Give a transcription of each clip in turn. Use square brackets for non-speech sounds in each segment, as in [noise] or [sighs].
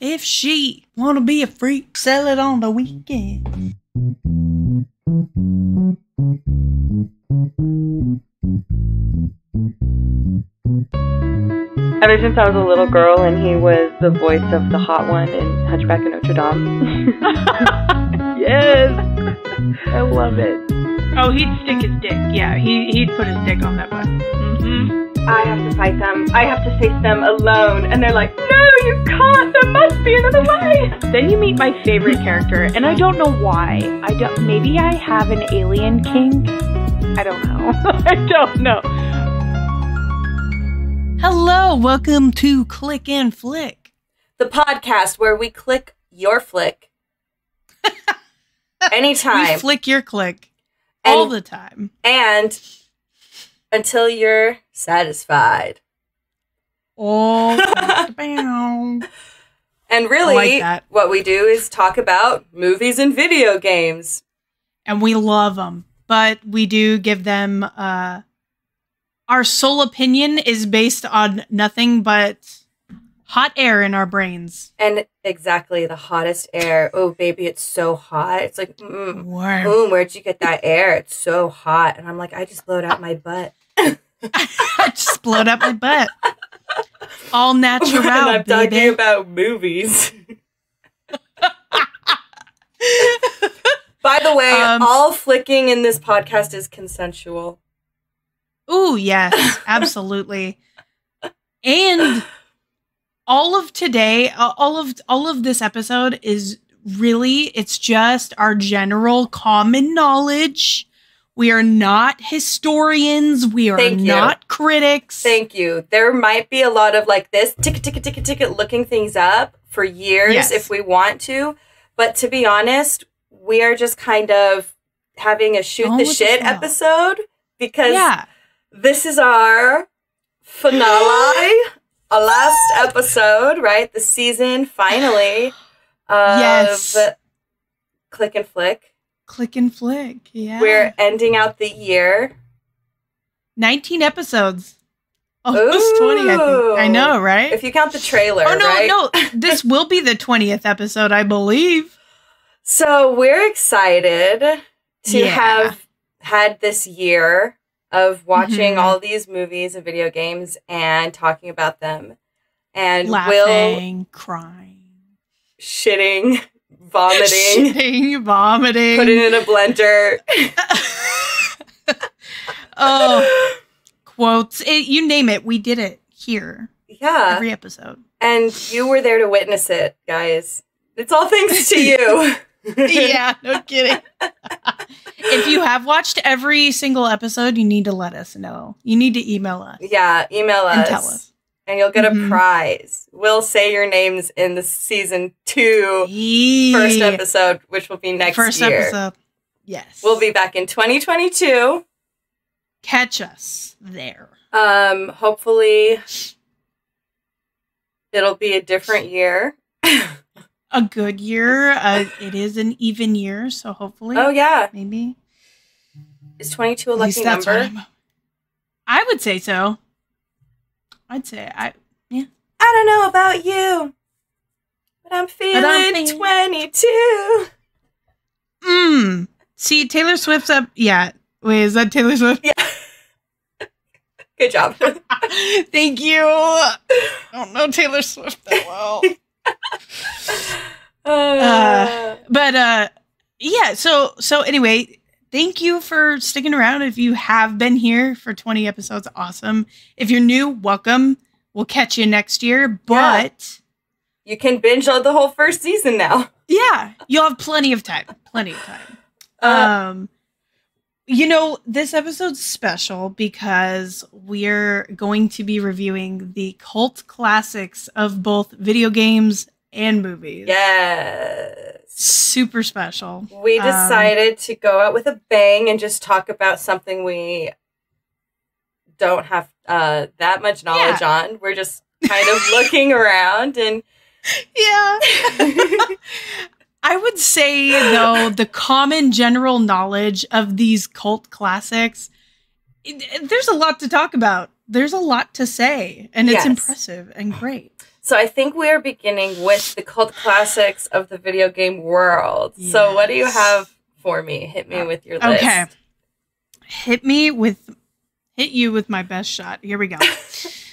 If she wanna be a freak, sell it on the weekend. Ever since I was a little girl and he was the voice of the hot one in Hunchback of Notre Dame. [laughs] yes. I love it. Oh, he'd stick his dick. Yeah, he he'd put his dick on that button. Mm-hmm. I have to fight them. I have to face them alone. And they're like, no, you can't. There must be another way. Then you meet my favorite character, and I don't know why. I don't. Maybe I have an alien kink. I don't know. [laughs] I don't know. Hello, welcome to Click and Flick. The podcast where we click your flick [laughs] We anytime flick your click all And- the time. and until you're satisfied. Oh. [laughs] And really, like what we do is talk about movies and video games. and we love them, but we do give them. uh Our sole opinion is based on nothing but hot air in our brains. And exactly the hottest air. Oh, baby, it's so hot. It's like, mm, Warm. boom, where'd you get that air? It's so hot. And I'm like, I just blowed out my butt. [laughs] I just blowed out my butt. All natural, [laughs] I'm baby. talking about movies. [laughs] By the way, Um, all flicking in this podcast is consensual. Ooh, yes, absolutely. and all of today, all of all of this episode is really it's just our general common knowledge. We are not historians, we are Thank you. not critics. Thank you. There might be a lot of like this ticket, ticket, ticket, ticket, looking things up for years Yes. if we want to. But to be honest, we are just kind of having a shoot Going the with the shit episode because yeah. this is our finale, [gasps] [laughs] our last episode, right? The season finally of Yes. Click and Flick. Click and flick. Yeah. We're ending out the year. 19 episodes. Almost 20, I think. I know, right? If you count the trailer, oh no, right? no. This will be the 20th episode, I believe. So we're excited to Yeah. have had this year of watching Mhm. all these movies and video games and talking about them. And Will Laughing, crying, shitting, vomiting, shitting, vomiting. put it in a blender. [laughs] oh, quotes. It, you name it. We did it here yeah. every episode. And you were there to witness it, guys. It's all thanks to [laughs] you. yeah, no kidding. [laughs] if you have watched every single episode, you need to let us know. You need to email us Yeah, email us. and tell us. And you'll get a Mhm. prize. We'll say your names in the season two first Yeah. episode, which will be next First year. episode. Yes. We'll be back in 2022. catch us there. Um, hopefully, it'll be a different year. [laughs] A good year. Uh, it is an even year, so hopefully, Oh yeah, maybe. is 22 a lucky number? I'm- would say so. I'd say I. yeah. I don't know about you, but I'm feeling I'm feeling- 22. Mm. See, Taylor Swift's up. Yeah. Wait, is that Taylor Swift? Yeah. [laughs] Good job. [laughs] Thank you. I don't know Taylor Swift that well. [laughs] [laughs] Uh, but uh yeah, so so anyway, thank you for sticking around. If you have been here for 20 episodes, awesome. If you're new, welcome. We'll catch you next year. But you can binge on the whole first season now. yeah, you'll have plenty of time. Plenty of time. Uh, um you know this episode's special because we're going to be reviewing the cult classics of both video games and movies yes. super special We Um, decided to go out with a bang and just talk about something we don't have uh, that much knowledge on. We're just kind of looking [laughs] around and yeah [laughs] [laughs] i would say though the common general knowledge of these cult classics it- there's a lot to talk about there's a lot to say and it's Yes. impressive and great So I think we are beginning with the cult classics of the video game world. So what do you have for me? Hit me with your list. Okay. Hit me with hit you with my best shot. Here we go. [laughs] [laughs]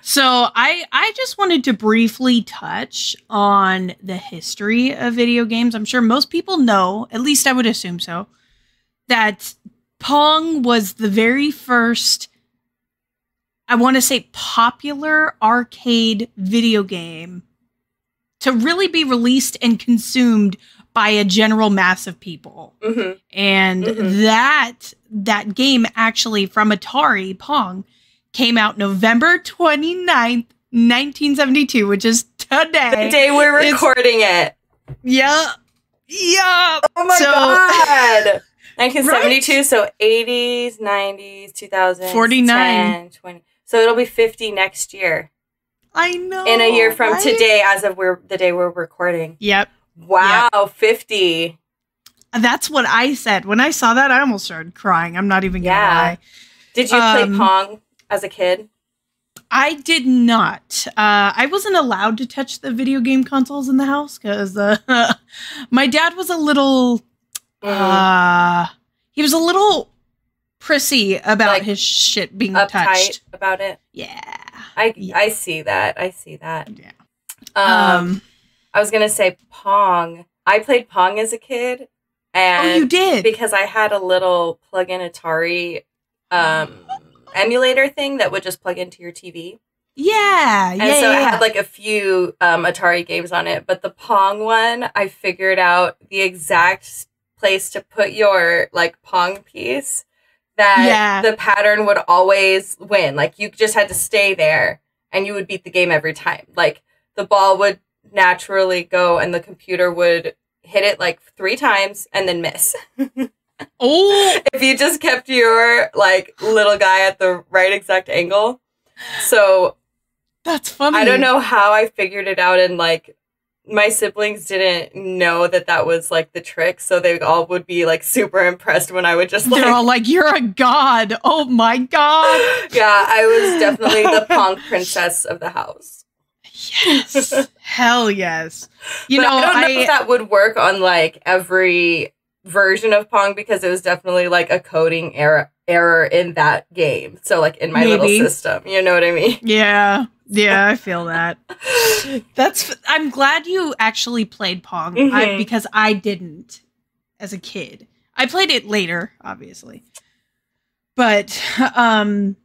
so I I just wanted to briefly touch on the history of video games. I'm sure most people know, at least I would assume so, that Pong was the very first I want to say popular arcade video game to really be released and consumed by a general mass of people hmm and Mhm. that that game actually from Atari Pong came out November 29th 1972 which is today The day we're It's- recording it. yeah yeah Oh my So- god. [laughs] 1972, so 80s, 90s, 2000s, 49. 10, 20. So it'll be 50 next year. I know In a year from right? today as of we're the day we're recording. yep Wow, 50. That's what I said when I saw that I almost started crying I'm not even gonna Yeah. lie Did you Um, play Pong as a kid? I did not. Uh, I wasn't allowed to touch the video game consoles in the house because uh, [laughs] my dad was a little. Mm. Uh, he was a little prissy about Like, his shit being Uptight touched. about it? Yeah. I Yeah. I see that. I see that. Yeah. Um, Um. I was gonna say Pong. I played Pong as a kid, and oh, you did. because I had a little plug-in Atari um, emulator thing that would just plug into your TV, yeah. and yeah. so yeah, it had like a few um, Atari games on it. But the Pong one, I figured out the exact place to put your like Pong piece. That Yeah. the pattern would always win. Like you just had to stay there, and you would beat the game every time. Like the ball would naturally go, and the computer would hit it like three times and then miss. [laughs] oh, if you just kept your like little guy at the right exact angle. So that's funny. I don't know how I figured it out, and like my siblings didn't know that that was like the trick, so they all would be like super impressed when I would just like. They're all like, "You're a god." Oh my god. [gasps] yeah, I was definitely the [laughs] punk princess of the house. Yes. [laughs] Hell yes. You But know, I don't know I, if that would work on like every version of Pong because it was definitely like a coding error error in that game. So like in my little system, you know what I mean? [laughs] Yeah. Yeah, I feel that. That's I'm glad you actually played Pong I, Mhm. because I didn't as a kid. I played it later, obviously. But um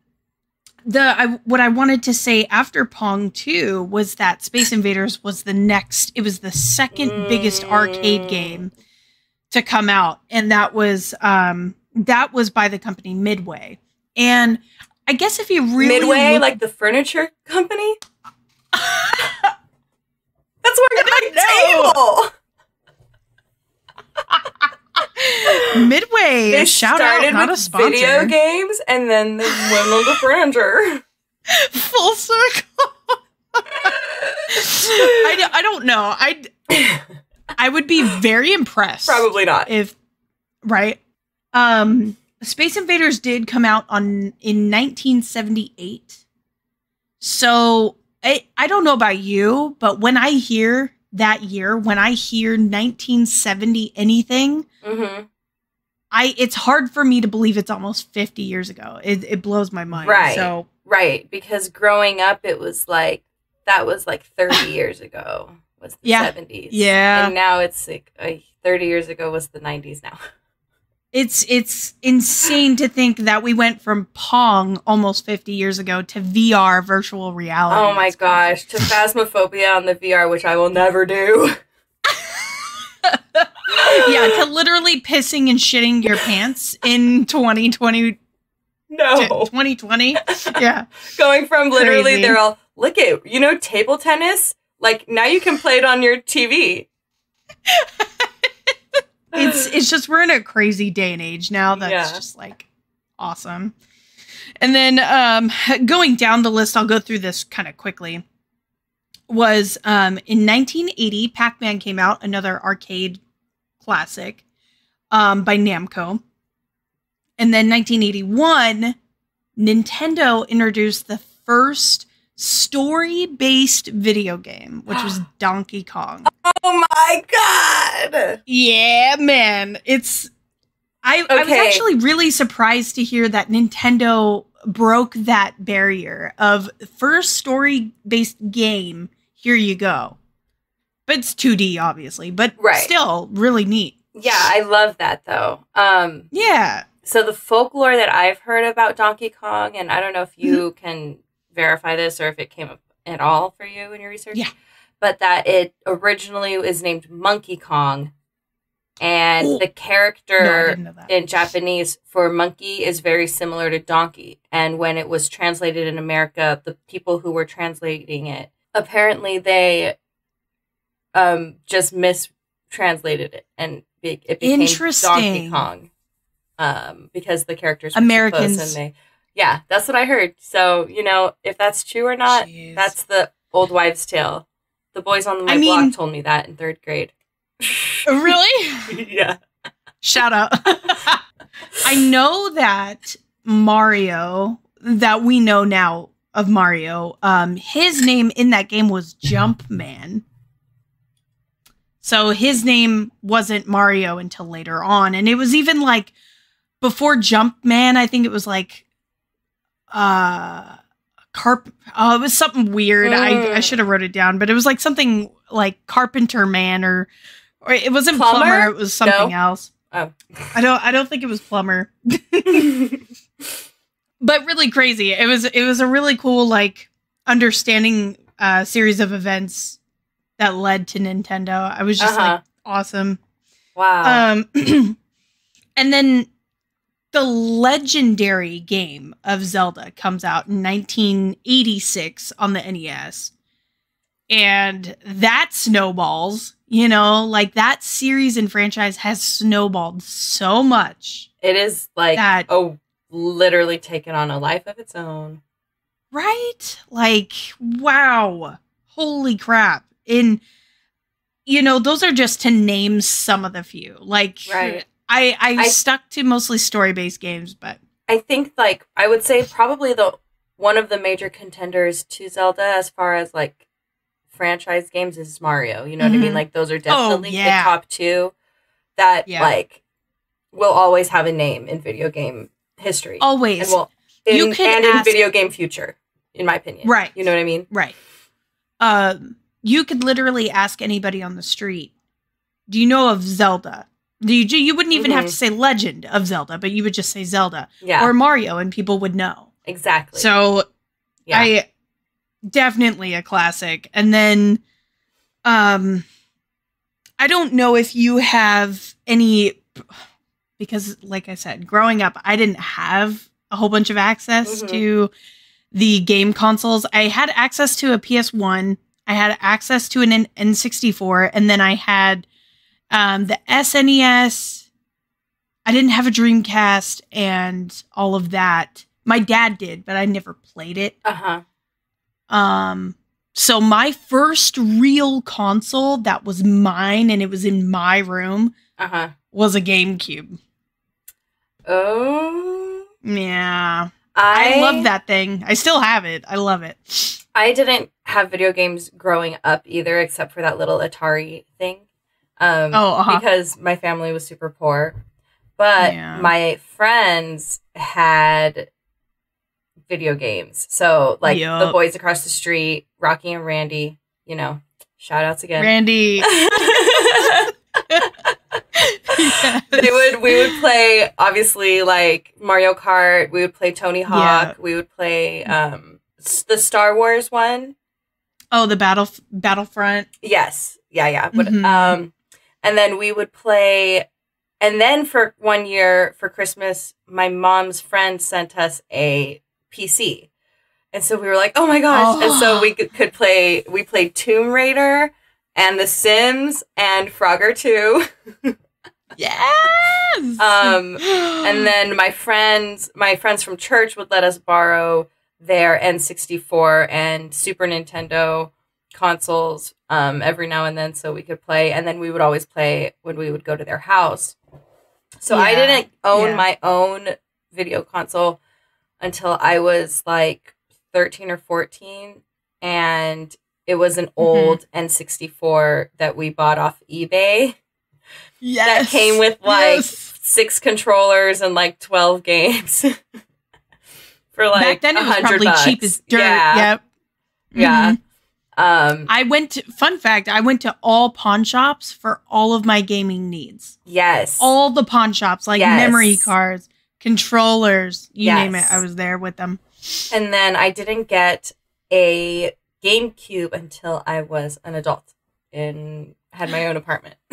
the I, what I wanted to say after Pong 2 was that Space Invaders was the next it was the second biggest arcade Mm. game to come out and that was um that was by the company Midway. And I guess if you really Midway, like the furniture company. [laughs] That's where I got my table. [laughs] Midway, They shout started out, not with a sponsor. video games, and then they went on to furniture. [laughs] Full circle. [laughs] I don't know. I I would be very impressed. Probably not. if right. Um, Space Invaders did come out on in 1978. So I I don't know about you, but when I hear that year, when I hear 1970 anything, hmm I it's hard for me to believe it's almost 50 years ago. It it blows my mind. Right. So Right, because growing up, it was like that was like thirty [sighs] years ago. Was the Yeah. seventies? Yeah. and now it's like uh, thirty years ago was the nineties. Now, [laughs] it's it's insane to think that we went from Pong almost 50 years ago to VR virtual reality. oh my gosh, to phasmophobia on the VR, which I will never do. [laughs] yeah, to literally pissing and shitting your pants in 2020 no, 2020. Yeah. [laughs] going from literally Crazy. they're all look at you know table tennis. Like now you can play it on your TV. It's [laughs] it's just we're in a crazy day and age now that's Yeah. just like awesome. And then um going down the list, I'll go through this kind of quickly. Was um in 1980 Pac-Man came out, another arcade classic um by Namco. And then 1981 Nintendo introduced the first story based video game, which was [gasps] Donkey Kong. Oh my god! Yeah, man. It's I, I was actually really surprised to hear that Nintendo broke that barrier of first story based game. Here you go. But it's 2D, obviously, but Right. still really neat. Yeah, I love that though. Um, Yeah. so the folklore that I've heard about Donkey Kong, and I don't know if you can verify this or if it came up at all for you in your research. Yeah. But that it originally was named Monkey Kong, and Oh. the character that. in Japanese for monkey is very similar to donkey. And when it was translated in America, the people who were translating it apparently they um just mistranslated it and be- it became Donkey Kong. Um, because the characters were too close Americans. and they yeah, that's what I heard. So, you know, if that's true or not, Jeez. that's the old wives' tale. The boys on my I mean- block told me that in third grade. [laughs] really? [laughs] yeah. Shout out. [laughs] I know that Mario, that we know now of Mario, um, his name in that game was Jumpman. So his name wasn't Mario until later on. And it was even like before Jumpman, I think it was like uh carp oh it was something weird. I, I Mm. should have wrote it down, but it was like something like Carpenter Man or or it wasn't Plumber? plumber, it was something No? else. Oh. I don't I don't think it was plumber. [laughs] but really crazy. It was it was a really cool like understanding uh series of events that led to Nintendo. I was just Uh-huh. like awesome. wow. Um [clears throat] and then the legendary game of Zelda comes out in 1986 on the NES. And that snowballs, you know, like that series and franchise has snowballed so much. It is like That- oh, literally taken on a life of its own. Right? Like, wow. Holy crap. And you know, those are just to name some of the few. Like Right. I, I I- stuck to mostly story based games, but I think like I would say probably the one of the major contenders to Zelda as far as like franchise games is Mario. You know what I mean? Mhm. Like those are definitely yeah. the top two that Yeah. like will always have a name in video game history. always and well in, You could and in video game future, in my opinion. Right. You know what I mean? right. Um you could literally ask anybody on the street, do you know of Zelda? You, you wouldn't even have Mhm. to say legend of Zelda, but you would just say Zelda Yeah. or Mario and people would know. exactly. So yeah. I definitely a classic. And then um I don't know if you have any because like I said, growing up I didn't have a whole bunch of access Mhm. to the game consoles. I had access to a PS1, I had access to an N- N64, and then I had um the SNES. I didn't have a Dreamcast and all of that. My dad did, but I never played it. uh-huh. Um, so my first real console that was mine and it was in my room Uh-huh. was a GameCube. Oh Yeah. I, I, love that thing. I still have it. I love it. I didn't have video games growing up either, except for that little Atari thing. Um, Oh, uh-huh. because my family was super poor. But Yeah. my friends had video games. So, like the boys across the street, Rocky and Randy, you know, shout outs again. Randy. [laughs] [laughs] they would we would play obviously like Mario Kart, we would play Tony Hawk, we would play um s- the Star Wars one. Oh, the battle Battlefront. Yes. Yeah, yeah. But Mhm. um and then we would play and then for one year for Christmas, my mom's friend sent us a PC. And so we were like, "Oh my gosh." And so Oh. we could, could play we played Tomb Raider and The Sims and Frogger 2. [laughs] Yes. Um, [gasps] and then my friends my friends from church would let us borrow their N64 and Super Nintendo consoles um, every now and then so we could play and then we would always play when we would go to their house so i didn't own yeah. my own video console until i was like 13 or 14 and it was an old N64 that we bought off eBay Yes. that came with like Yes. six controllers and like 12 games. [laughs] For like Back then it was probably bucks. cheap as dirt. Yeah. Yep. Yeah. Mhm. Um I went to, fun fact, I went to all pawn shops for all of my gaming needs. yes. All the pawn shops, like Yes. memory cards, controllers, you name it. I was there with them. And then I didn't get a GameCube until I was an adult and had my own apartment. [laughs]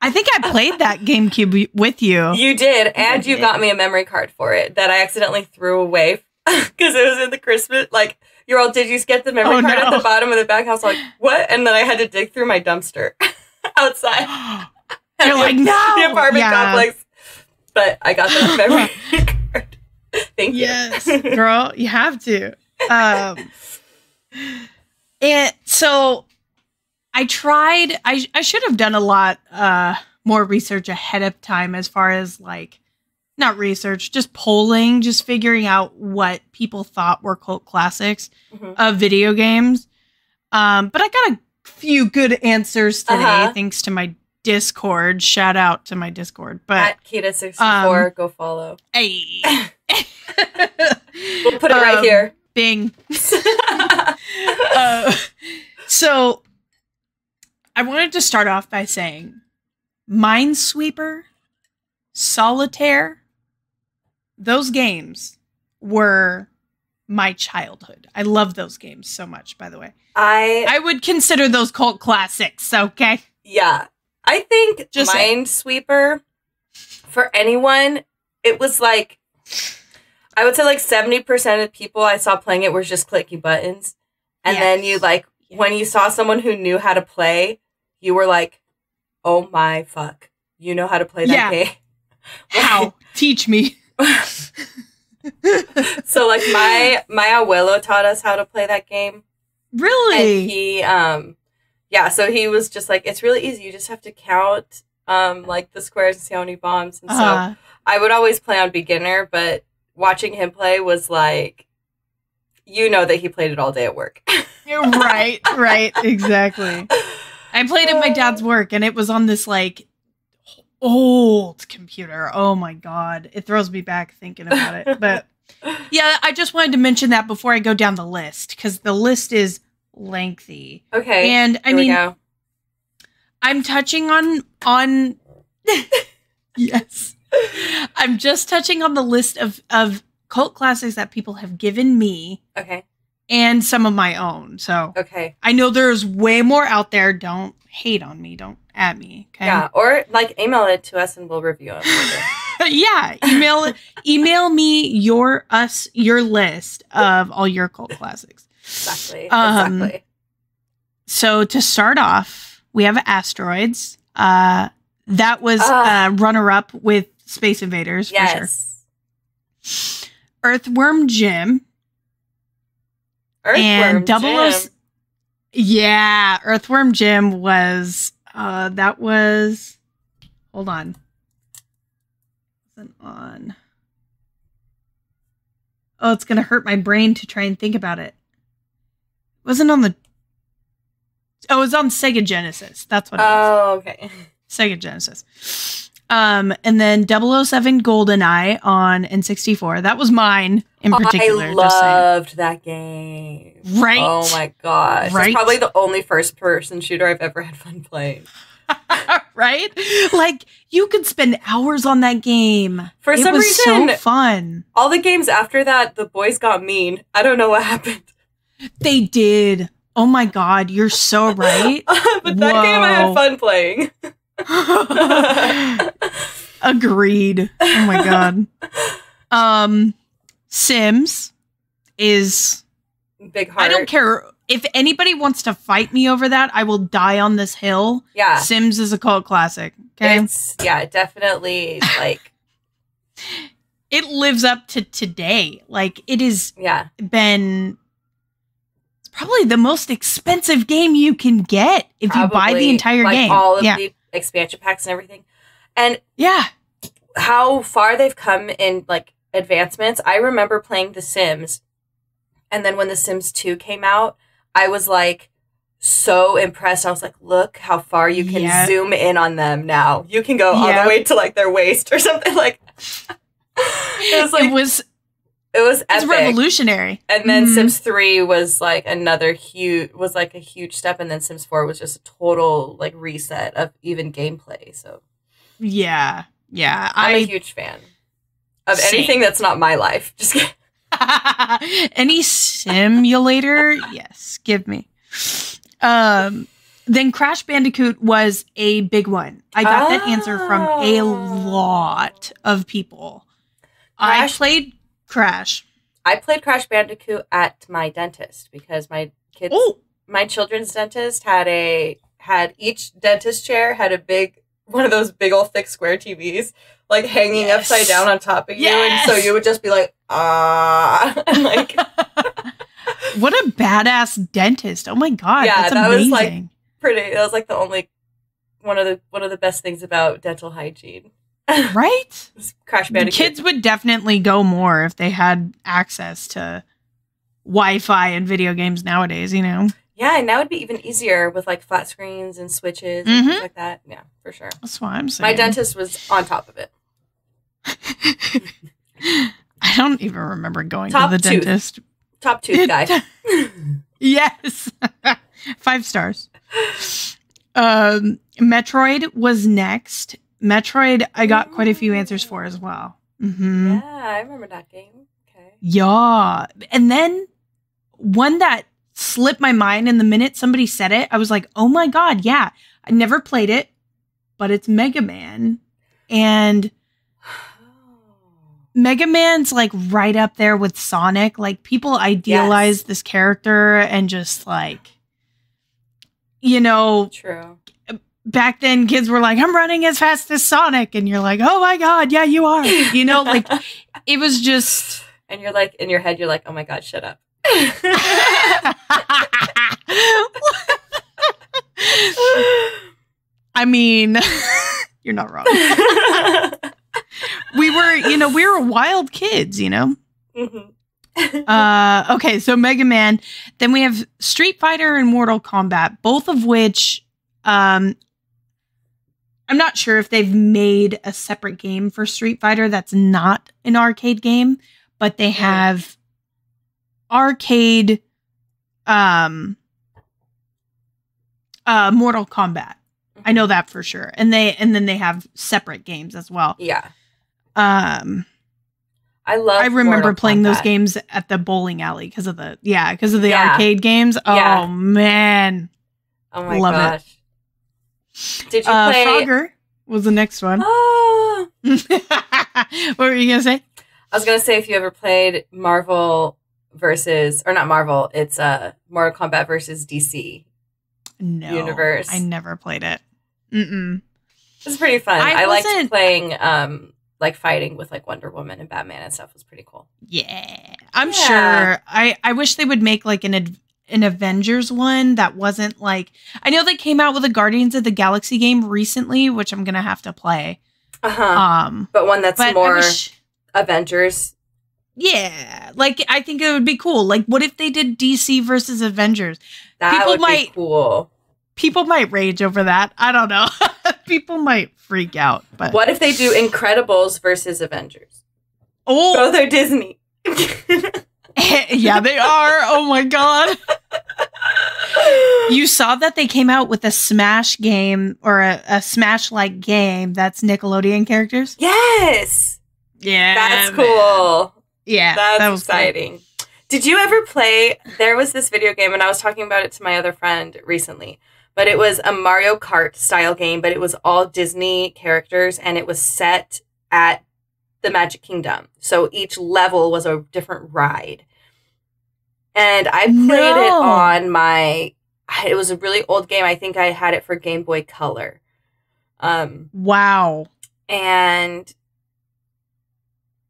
I think I played that GameCube with you. You did, and you got me a memory card for it that I accidentally threw away [laughs] because it was in the Christmas. Like, you're all, did you get the memory Oh, card at the bottom of the bag? I was like, what? And then I had to dig through my dumpster [laughs] outside. [gasps] You're like, [laughs] the no. apartment Yeah. complex. But I got the [laughs] memory card. Thank you. Yes, girl, you have to. Um, and so I tried. I I should have done a lot uh more research ahead of time as far as like not research, just polling, just figuring out what people thought were cult classics Mhm. of video games. Um, but I got a few good answers today Uh-huh. thanks to my Discord. Shout out to my Discord. But At Kita64, Um, go follow. [laughs] hey. [laughs] We'll put it right Um, here. Bing. [laughs] Uh, so I wanted to start off by saying Minesweeper, Solitaire, those games were my childhood. I love those games so much, by the way. I I would consider those cult classics, okay? Yeah. I think Just. Minesweeper for anyone, it was like I would say like 70% of people I saw playing it were just clicking buttons. And then you Yes. like when you saw someone who knew how to play, you were like, "Oh my fuck. You know how to play that Yeah. game." [laughs] How? Teach me. [laughs] so like my my abuelo taught us how to play that game. really? And he um yeah, so he was just like it's really easy. You just have to count um like the squares and see how many bombs and so Uh, I would always play on beginner, but watching him play was like, you know that he played it all day at work. You're right, right, exactly. [laughs] I played at my dad's work and it was on this like old computer. Oh my god. It throws me back thinking about it. But [laughs] yeah, I just wanted to mention that before I go down the list cuz the list is lengthy. Okay. And I mean. I'm touching on on [laughs] Yes. I'm just touching on the list of of cult classics that people have given me Okay. and some of my own. So Okay. I know there's way more out there. Don't hate on me. Don't at me. Okay. Yeah. Or like email it to us and we'll review it. [laughs] yeah. Email email me your us your list of all your cult classics. exactly. Um, exactly. So to start off, we have asteroids. Uh that was uh runner up with Space Invaders for sure. Yes. Earthworm Jim Earthworm and double O. Jim. Yeah, Earthworm Jim was uh that was hold on. Wasn't on. Oh, it's gonna hurt my brain to try and think about it. Wasn't on the Oh, it was on Sega Genesis. That's what it was. Oh, okay. [laughs] Sega Genesis. Um, and then 007 GoldenEye on N64. That was mine in particular. I loved that game. Right. Oh my gosh. Right? That's probably the only first person shooter I've ever had fun playing. [laughs] right? Like you could spend hours on that game. For it some was reason, so fun. all the games after that, the boys got mean. I don't know what happened. [laughs] They did. Oh my god, you're so [laughs] right. but that game I had fun playing. Agreed. Oh my god. Um Sims is Big heart. I don't care if anybody wants to fight me over that, I will die on this hill. Yeah. Sims is a cult classic. Okay. It's yeah, definitely like [sighs] it lives up to today. Like it is yeah. been it's probably the most expensive game you can get if you buy the entire like, game. All of yeah. the expansion packs and everything. And yeah. how far they've come in like advancements. I remember playing The Sims, and then when The Sims 2 came out, I was like so impressed. I was like, look how far you can Yeah. zoom in on them now. You can go all the way to like their waist or [laughs] something like. [laughs] it was like it was it was it's revolutionary. And then Mhm. Sims 3 was like another huge was like a huge step and then Sims 4 was just a total like reset of even gameplay. So Yeah. Yeah. I'm a huge fan of Same. anything that's not my life. Just [laughs] [laughs] any simulator, yes, give me. Um then Crash Bandicoot was a big one. I got that answer from a Oh. lot of people. I played Crash. I played Crash Bandicoot at my dentist because my kids Oh, my children's dentist had a had each dentist chair had a big one of those big old thick square TVs like hanging Yes. upside down on top of you and so you would just be like ah [laughs] and like [laughs] what a badass dentist. Oh my god, Yeah, that was, like, pretty that was like the only one of the one of the best things about dental hygiene. [laughs] right? Crash Bandicoot. kids would definitely go more if they had access to Wi-Fi and video games nowadays, you know. Yeah, and now it'd be even easier with like flat screens and switches and things Mhm. like that. Yeah, for sure. That's what I'm saying. My dentist was on top of it. [laughs] I don't even remember going Top to the tooth. dentist. Top tooth guy. [laughs] yes. Five stars. Um Metroid was next. Metroid I got quite a few answers for as well. Mm-hmm. Yeah, I remember that game. Okay. Yeah. And then one that slipped my mind in the minute somebody said it, I was like, oh my God, yeah. I never played it, but it's Mega Man. And [sighs] Mega Man's like right up there with Sonic. Like people idealize this character and just like, you know, True. Back then kids were like, I'm running as fast as Sonic. And you're like, oh my God, yeah, you are. You know, like [laughs] it was just. And you're like in your head, you're like, oh my god, shut up. [laughs] I mean, [laughs] you're not wrong. We were, you know, we were wild kids, you know. Mhm. Uh, okay, so Mega Man. Then we have Street Fighter and Mortal Kombat, both of which, um, I'm not sure if they've made a separate game for Street Fighter that's not an arcade game, but they have arcade, um, uh, Mortal Kombat. I know that for sure, and they and then they have separate games as well. Yeah. Um, I love I remember Mortal playing those games at the bowling alley because of the yeah because of the Yeah. arcade games. Oh Yeah. man, Oh my Love it. Did you uh, play Frogger was the next one. Ah. [laughs] what were you gonna say? I was gonna say if you ever played Marvel versus or not Marvel, it's uh Mortal Kombat versus DC. No, Universe. I never played it. Mm-mm. It's pretty fun. I I, liked playing um like fighting with like Wonder Woman and Batman and stuff. Was pretty cool. Yeah, I'm Yeah. sure. I I wish they would make like an ad- an Avengers one that wasn't like I know they came out with a Guardians of the Galaxy game recently, which I'm gonna have to play. Uh huh. Um, but one that's but more wish- Avengers. Yeah, like I think it would be cool. Like, what if they did DC versus Avengers? That People would might- be cool. People might rage over that. I don't know. [laughs] People might freak out. But What if they do Incredibles versus Avengers? oh, Both are Disney. [laughs] [laughs] yeah, they are. Oh my god! You saw that they came out with a Smash game or a, a Smash like game that's Nickelodeon characters. yes, Yeah, that's man. cool. Yeah, That's that was cool. exciting. Did you ever play? There was this video game, and I was talking about it to my other friend recently. But it was a Mario Kart style game, but it was all Disney characters, and it was set at the Magic Kingdom. So each level was a different ride. And I played it on my. It was a really old game. I think I had it for Game Boy Color. Um, Wow. and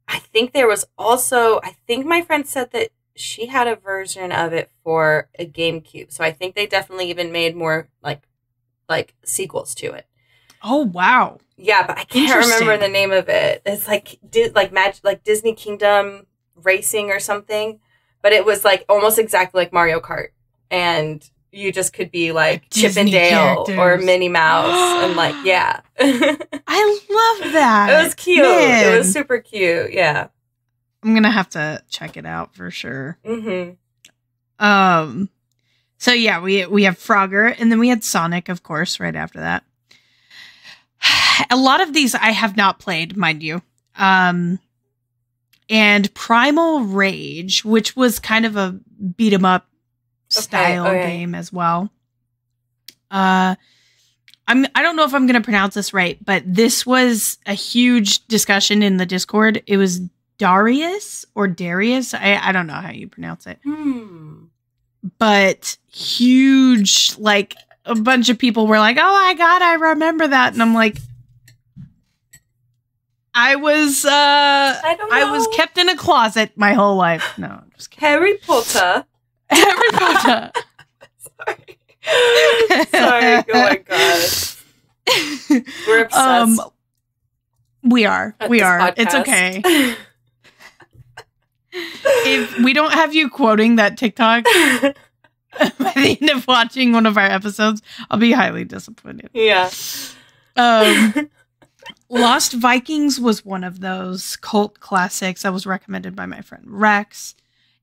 I think there was also I think my friend said that she had a version of it for a GameCube. So I think they definitely even made more like like sequels to it. Oh wow. Yeah, but I can't remember the name of it. It's like did like magic like Disney Kingdom Racing or something. But it was like almost exactly like Mario Kart. and you just could be like Chip and Dale or. Minnie Mouse and like [gasps] yeah. [laughs] I love that. It was cute. It was super cute. Yeah. I'm gonna have to check it out for sure. hmm Um, so yeah, we we have Frogger, and then we had Sonic, of course, right after that. [sighs] A lot of these I have not played, mind you. Um, and Primal Rage, which was kind of a beat 'em up style okay. game as well. Uh, I'm I don't know if I'm gonna pronounce this right, but this was a huge discussion in the Discord. It was Darius or Darius. I I don't know how you pronounce it Hmm. but huge like a bunch of people were like oh my god i remember that and i'm like i was uh I i was kept in a closet my whole life no i'm just kidding Harry Potter. [laughs] Harry Potter. Sorry. [laughs] Sorry. Oh my [laughs] god. We're obsessed. um we are at we are it's okay if we don't have you quoting that tiktok by the end of watching one of our episodes i'll be highly disappointed yeah. Um, Lost Vikings was one of those cult classics that was recommended by my friend Rex.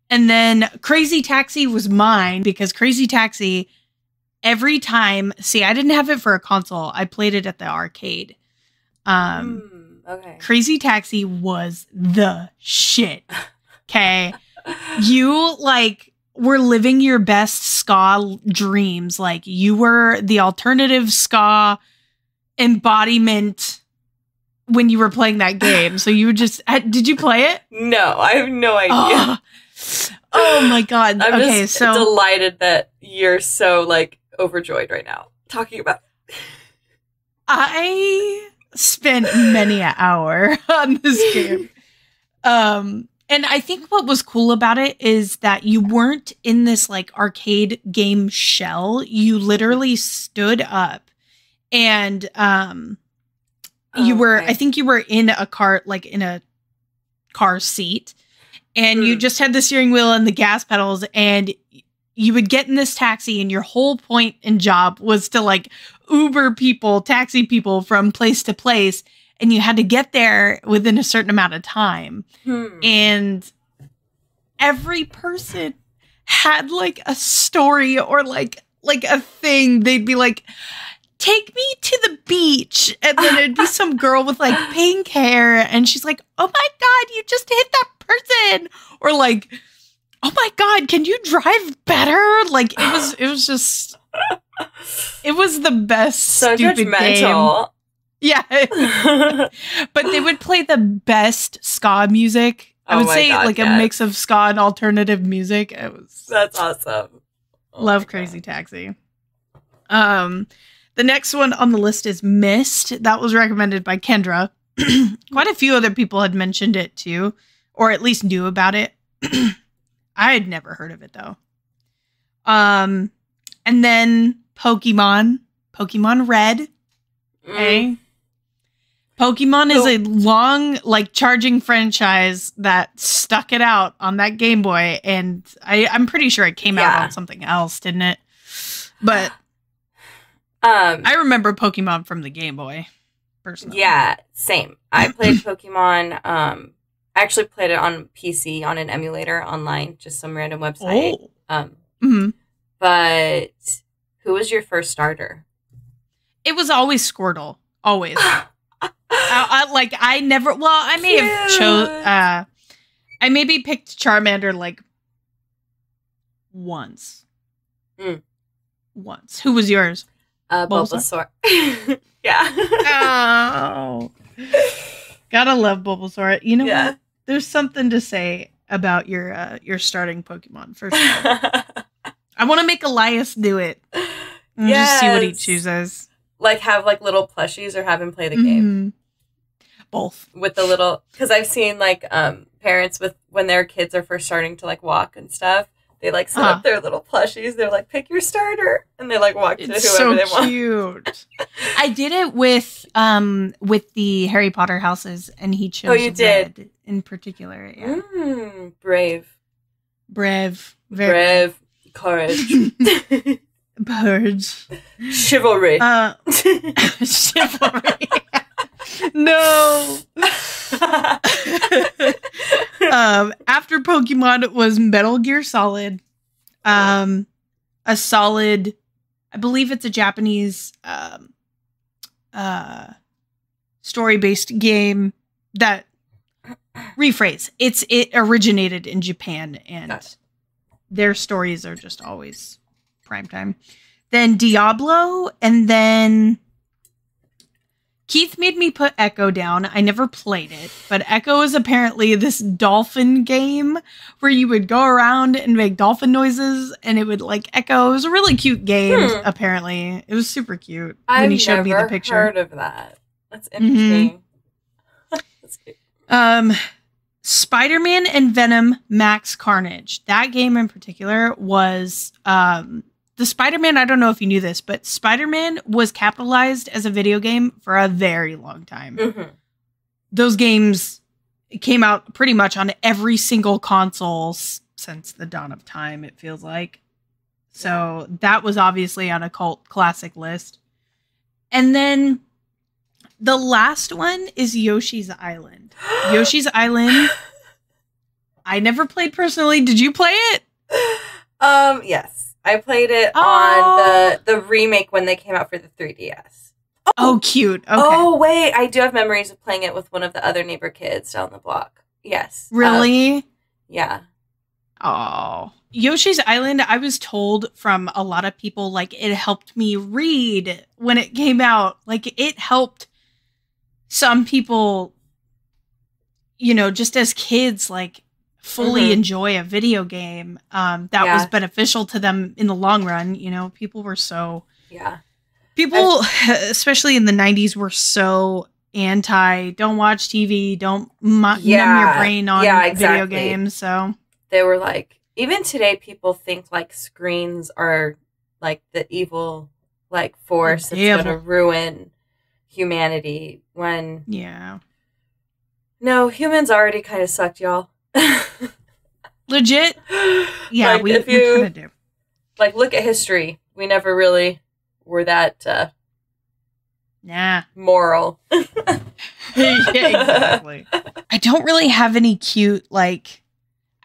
And then Crazy Taxi was mine because Crazy Taxi, every time, see, I didn't have it for a console, I played it at the arcade. Um, Hmm, okay. Crazy Taxi was the shit. Okay. You like were living your best ska dreams. Like you were the alternative ska embodiment when you were playing that game. So you just did you play it? No, I have no idea. Oh, oh my god. I'm okay, just so delighted that you're so like overjoyed right now talking about. I spent many an hour [laughs] on this game. Um and I think what was cool about it is that you weren't in this like arcade game shell. You literally stood up and um you Oh, were okay. I think you were in a car like in a car seat and you Hmm. just had the steering wheel and the gas pedals and you would get in this taxi and your whole point and job was to like uber people taxi people from place to place and you had to get there within a certain amount of time Hmm. and every person had like a story or like like a thing they'd be like take me to the beach. And then it'd be some girl with like [laughs] pink hair. And she's like oh my god you just hit that person. Or like oh my god can you drive better? Like it was it was just it was the best so stupid game. Yeah. [laughs] But they would play the best ska music. I Oh would my say God, like a mix of ska and alternative music. It was That's awesome. Oh love Crazy Taxi. Um, the next one on the list is Myst. That was recommended by Kendra. [clears throat] Quite a few other people had mentioned it too, or at least knew about it. [clears throat] I had never heard of it though. Um, and then Pokemon, Pokemon Red. Mm. Okay. Pokemon is a long, like, charging franchise that stuck it out on that Game Boy, and I, I'm pretty sure it came out on something else, didn't it? But Um. I remember Pokemon from the Game Boy, personally. Yeah, same. I [clears throat] played Pokemon. Um, I actually played it on PC on an emulator online, just some random website. Oh. Um, hmm but who was your first starter? It was always Squirtle. Always. [laughs] I, I, like, I never, well, I may have chose, uh, I maybe picked Charmander, like, once. Mm. Once. Who was yours? Uh, Bulbasaur? Bulbasaur. [laughs] yeah. Oh. Gotta love Bulbasaur. You know yeah. what? There's something to say about your uh, your starting Pokemon for sure. [laughs] I want to make Elias do it. And Just see what he chooses. like have like little plushies or have him play the game Mhm. Both. with the little because I've seen like um parents with when their kids are first starting to like walk and stuff. They like set Uh-huh. up their little plushies. They're like, pick your starter, and they like walk to It's whoever so they want. cute. [laughs] I did it with um with the Harry Potter houses, and he chose. Oh, you did? in particular. Yeah, Mm, brave, Brev. Very brave. [laughs] Courage. [laughs] Purge. Chivalry. Uh, chivalry. no. um, after Pokemon was Metal Gear Solid. Um, a solid, I believe it's a Japanese um, uh, story based game that rephrase. It's it originated in Japan and their stories are just always prime time. Then Diablo, and then Keith made me put Echo down. I never played it, but Echo is apparently this dolphin game where you would go around and make dolphin noises and it would like echo. It was a really cute game, Hmm. apparently. It was super cute I've when he showed me the never picture. heard of that. That's Mm-hmm. interesting. That's cute. Um, Spider Man and Venom Max Carnage. That game in particular was um the Spider Man. I don't know if you knew this, but Spider Man was capitalized as a video game for a very long time. Mhm. Those games came out pretty much on every single console s- since the dawn of time. It feels like. So that was obviously on a cult classic list. And then the last one is Yoshi's Island. [gasps] Yoshi's Island. I never played personally. Did you play it? Um, yes. I played it Oh. on the the remake when they came out for the 3DS. Oh, cute. Okay. Oh wait, I do have memories of playing it with one of the other neighbor kids down the block. Yes. Um, really? yeah. Oh. Yoshi's Island, I was told from a lot of people, like, it helped me read when it came out. Like, it helped some people, you know, just as kids, like, fully Mhm. enjoy a video game. Um, that was beneficial to them in the long run. You know, people were so Yeah. people [laughs] especially in the 90s were so anti don't watch tv don't mu- numb your brain on yeah, video games so They were like even today people think like screens are like the evil like force that's gonna ruin humanity when yeah no, humans already kind of sucked, y'all. [laughs] legit yeah Like, we, if we you kind of do like look at history, we never really were that uh, nah moral. [laughs] [laughs] yeah, exactly i don't really have any cute like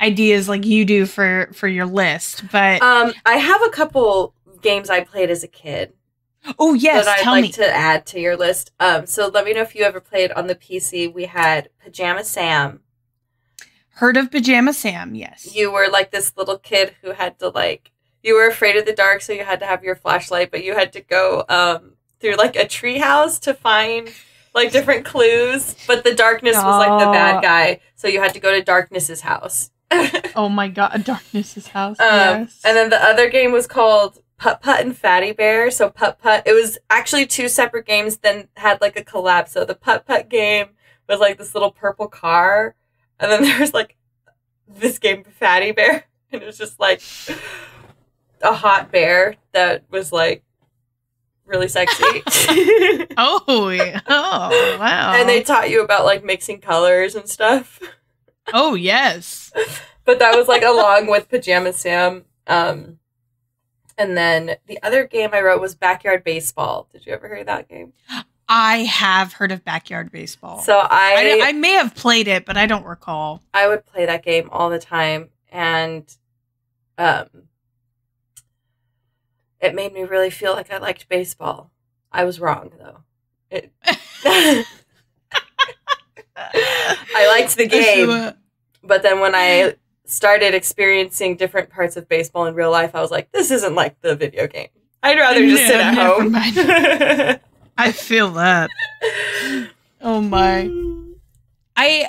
ideas like you do for for your list but Um, I have a couple games I played as a kid oh yes that I'd tell like me to add to your list. Um, so let me know if you ever played on the PC. We had Pajama Sam. Heard of pajama sam yes You were like this little kid who had to like you were afraid of the dark, so you had to have your flashlight, but you had to go um through like a treehouse to find like different clues. But the darkness was like the bad guy, so you had to go to darkness's house. [laughs] oh my god darkness's house Um, yes And then the other game was called Putt Putt and Fatty Bear. So Putt Putt, it was actually two separate games, then had like a collab. So the Putt Putt game was like this little purple car, and then [laughs] there's like this game Fatty Bear, [laughs] and it was just like a hot bear that was like really sexy. [laughs] oh yeah. oh wow and they taught you about like mixing colors and stuff. oh yes but that was like along with Pajama Sam. Um, and then the other game I wrote was Backyard Baseball. Did you ever hear that game? [gasps] I have heard of backyard baseball. So I, I I may have played it, but I don't recall. I would play that game all the time, and um, it made me really feel like I liked baseball. I was wrong though. It, [laughs] I liked the game. But then when I started experiencing different parts of baseball in real life, I was like, this isn't like the video game. I'd rather [laughs] just No, sit at home. [laughs] mind. I feel that. [laughs] Oh my. I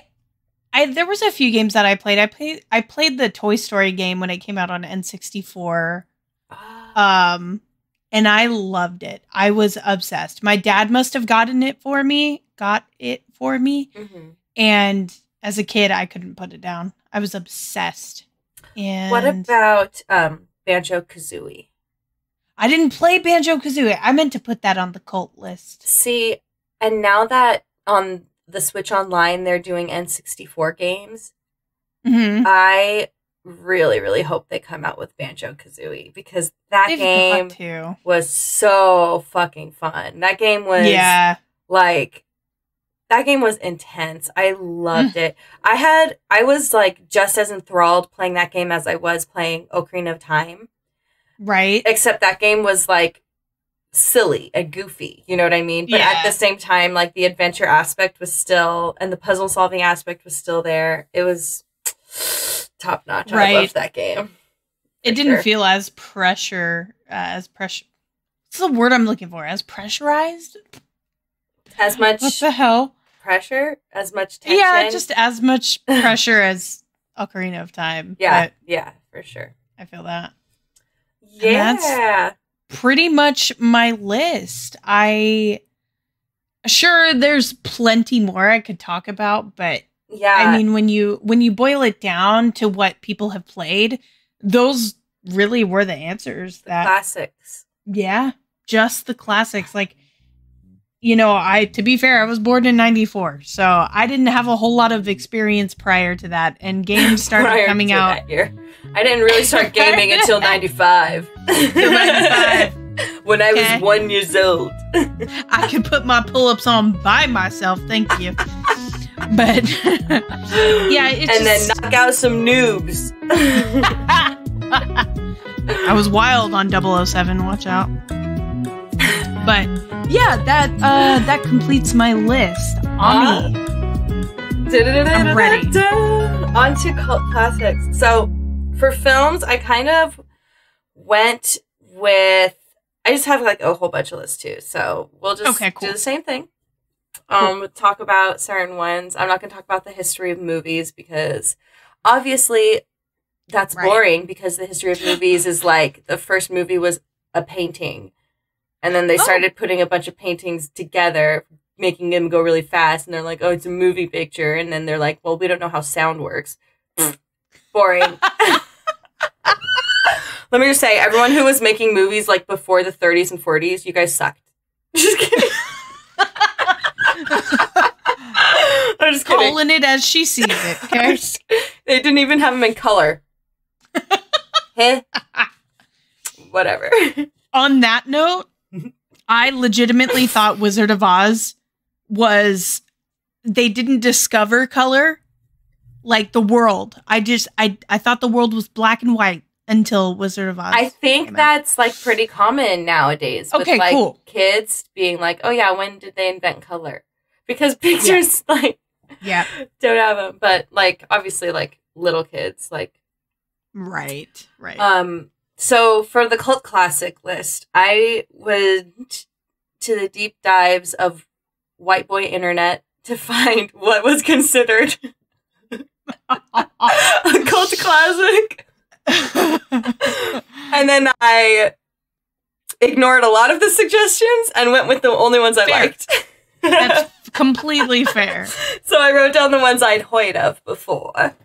I there was a few games that I played. I played I played the Toy Story game when it came out on N64. Um and I loved it. I was obsessed. My dad must have gotten it for me, got it for me, Mhm. and as a kid I couldn't put it down. I was obsessed. And What about um, Banjo Kazooie? I didn't play Banjo Kazooie. I meant to put that on the cult list. See, and now that on the Switch Online they're doing N64 games, hmm I really, really hope they come out with Banjo Kazooie because that They've game was so fucking fun. That game was Yeah. like that game was intense. I loved Mm. it. I had I was like just as enthralled playing that game as I was playing Ocarina of Time. Right. Except that game was like silly and goofy, you know what I mean? But at the same time, like the adventure aspect was still and the puzzle solving aspect was still there. It was top notch. I Right. loved that game. It didn't sure. feel as pressure uh, as pressure. What's the word I'm looking for? As pressurized? As much What the hell? pressure, as much tension. Yeah, just as much [clears throat] pressure as Ocarina of Time. yeah, yeah, for sure. I feel that. Yeah. that's- Pretty much my list. I sure there's plenty more I could talk about, but yeah. I mean when you when you boil it down to what people have played, those really were the answers that classics. Yeah, just the classics. Like, you know, I to be fair, I was born in '94, so I didn't have a whole lot of experience prior to that, and games [laughs] started coming out. that year. I didn't really start gaming until [laughs] 95. 95. [laughs] when I was one years old. I could put my pull-ups on by myself. Thank you. But yeah, it's and then knock out some noobs. I was wild on 007. Watch out. But yeah, that uh that completes my list. Ami. I'm ready. On to cult classics. So, for films, I kind of went with. I just have like a whole bunch of lists too. So we'll just Okay, cool. do the same thing. Um, we'll talk about certain ones. I'm not going to talk about the history of movies because obviously that's Right. boring because the history of movies is like the first movie was a painting and then they Oh. started putting a bunch of paintings together making them go really fast. And they're like oh it's a movie picture. And then they're like well we don't know how sound works. [laughs] Boring. [laughs] Let me just say everyone who was making movies like before the 30s and 40s you guys sucked. [laughs] Just kidding. I'm just kidding. Calling it as she sees it. Okay. just- they didn't even have them in color. Whatever. On that note, I legitimately [laughs] thought Wizard of Oz was they didn't discover color like the world. I just I I thought the world was black and white until Wizard of Oz. I think that's like pretty common nowadays. with, Okay, like, cool. Kids being like, "Oh yeah, when did they invent color?" Because pictures [laughs] like yeah, don't have them, but like obviously like little kids like right, right. um. So for the cult classic list, I went to the deep dives of white boy internet to find [laughs] what was considered a cult classic. [laughs] and then I ignored a lot of the suggestions and went with the only ones I Fair. liked. that's [laughs] completely fair. so I wrote down the ones I'd heard of before,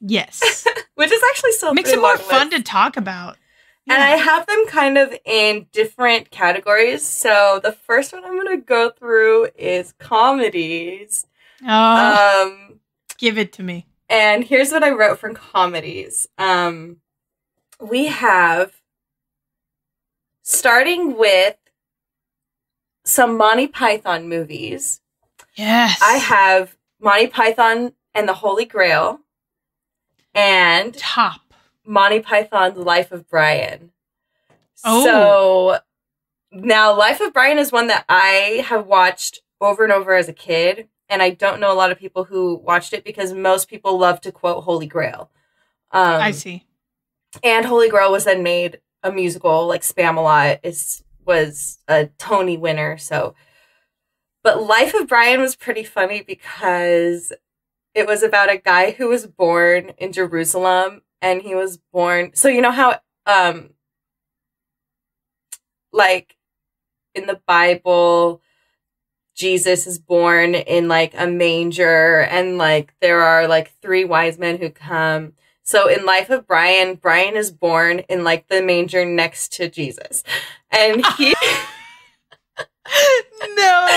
Yes, which is actually a makes it more long fun list. to talk about. And I have them kind of in different categories. So the first one I'm going to go through is comedies. oh, Um, give it to me. and here's what I wrote for comedies. Um, we have starting with some Monty Python movies. Yes, I have Monty Python and the Holy Grail and top. Monty Python's Life of Brian. Oh. So now Life of Brian is one that I have watched over and over as a kid. And I don't know a lot of people who watched it because most people love to quote Holy Grail. Um, I see. and Holy Grail was then made a musical, like Spamalot is was a Tony winner. So, but Life of Brian was pretty funny because it was about a guy who was born in Jerusalem, and he was born. So you know how, um, like in the Bible. Jesus is born in like a manger, and like there are like three wise men who come. So in Life of Brian, Brian is born in like the manger next to Jesus. And he [laughs] [laughs] no.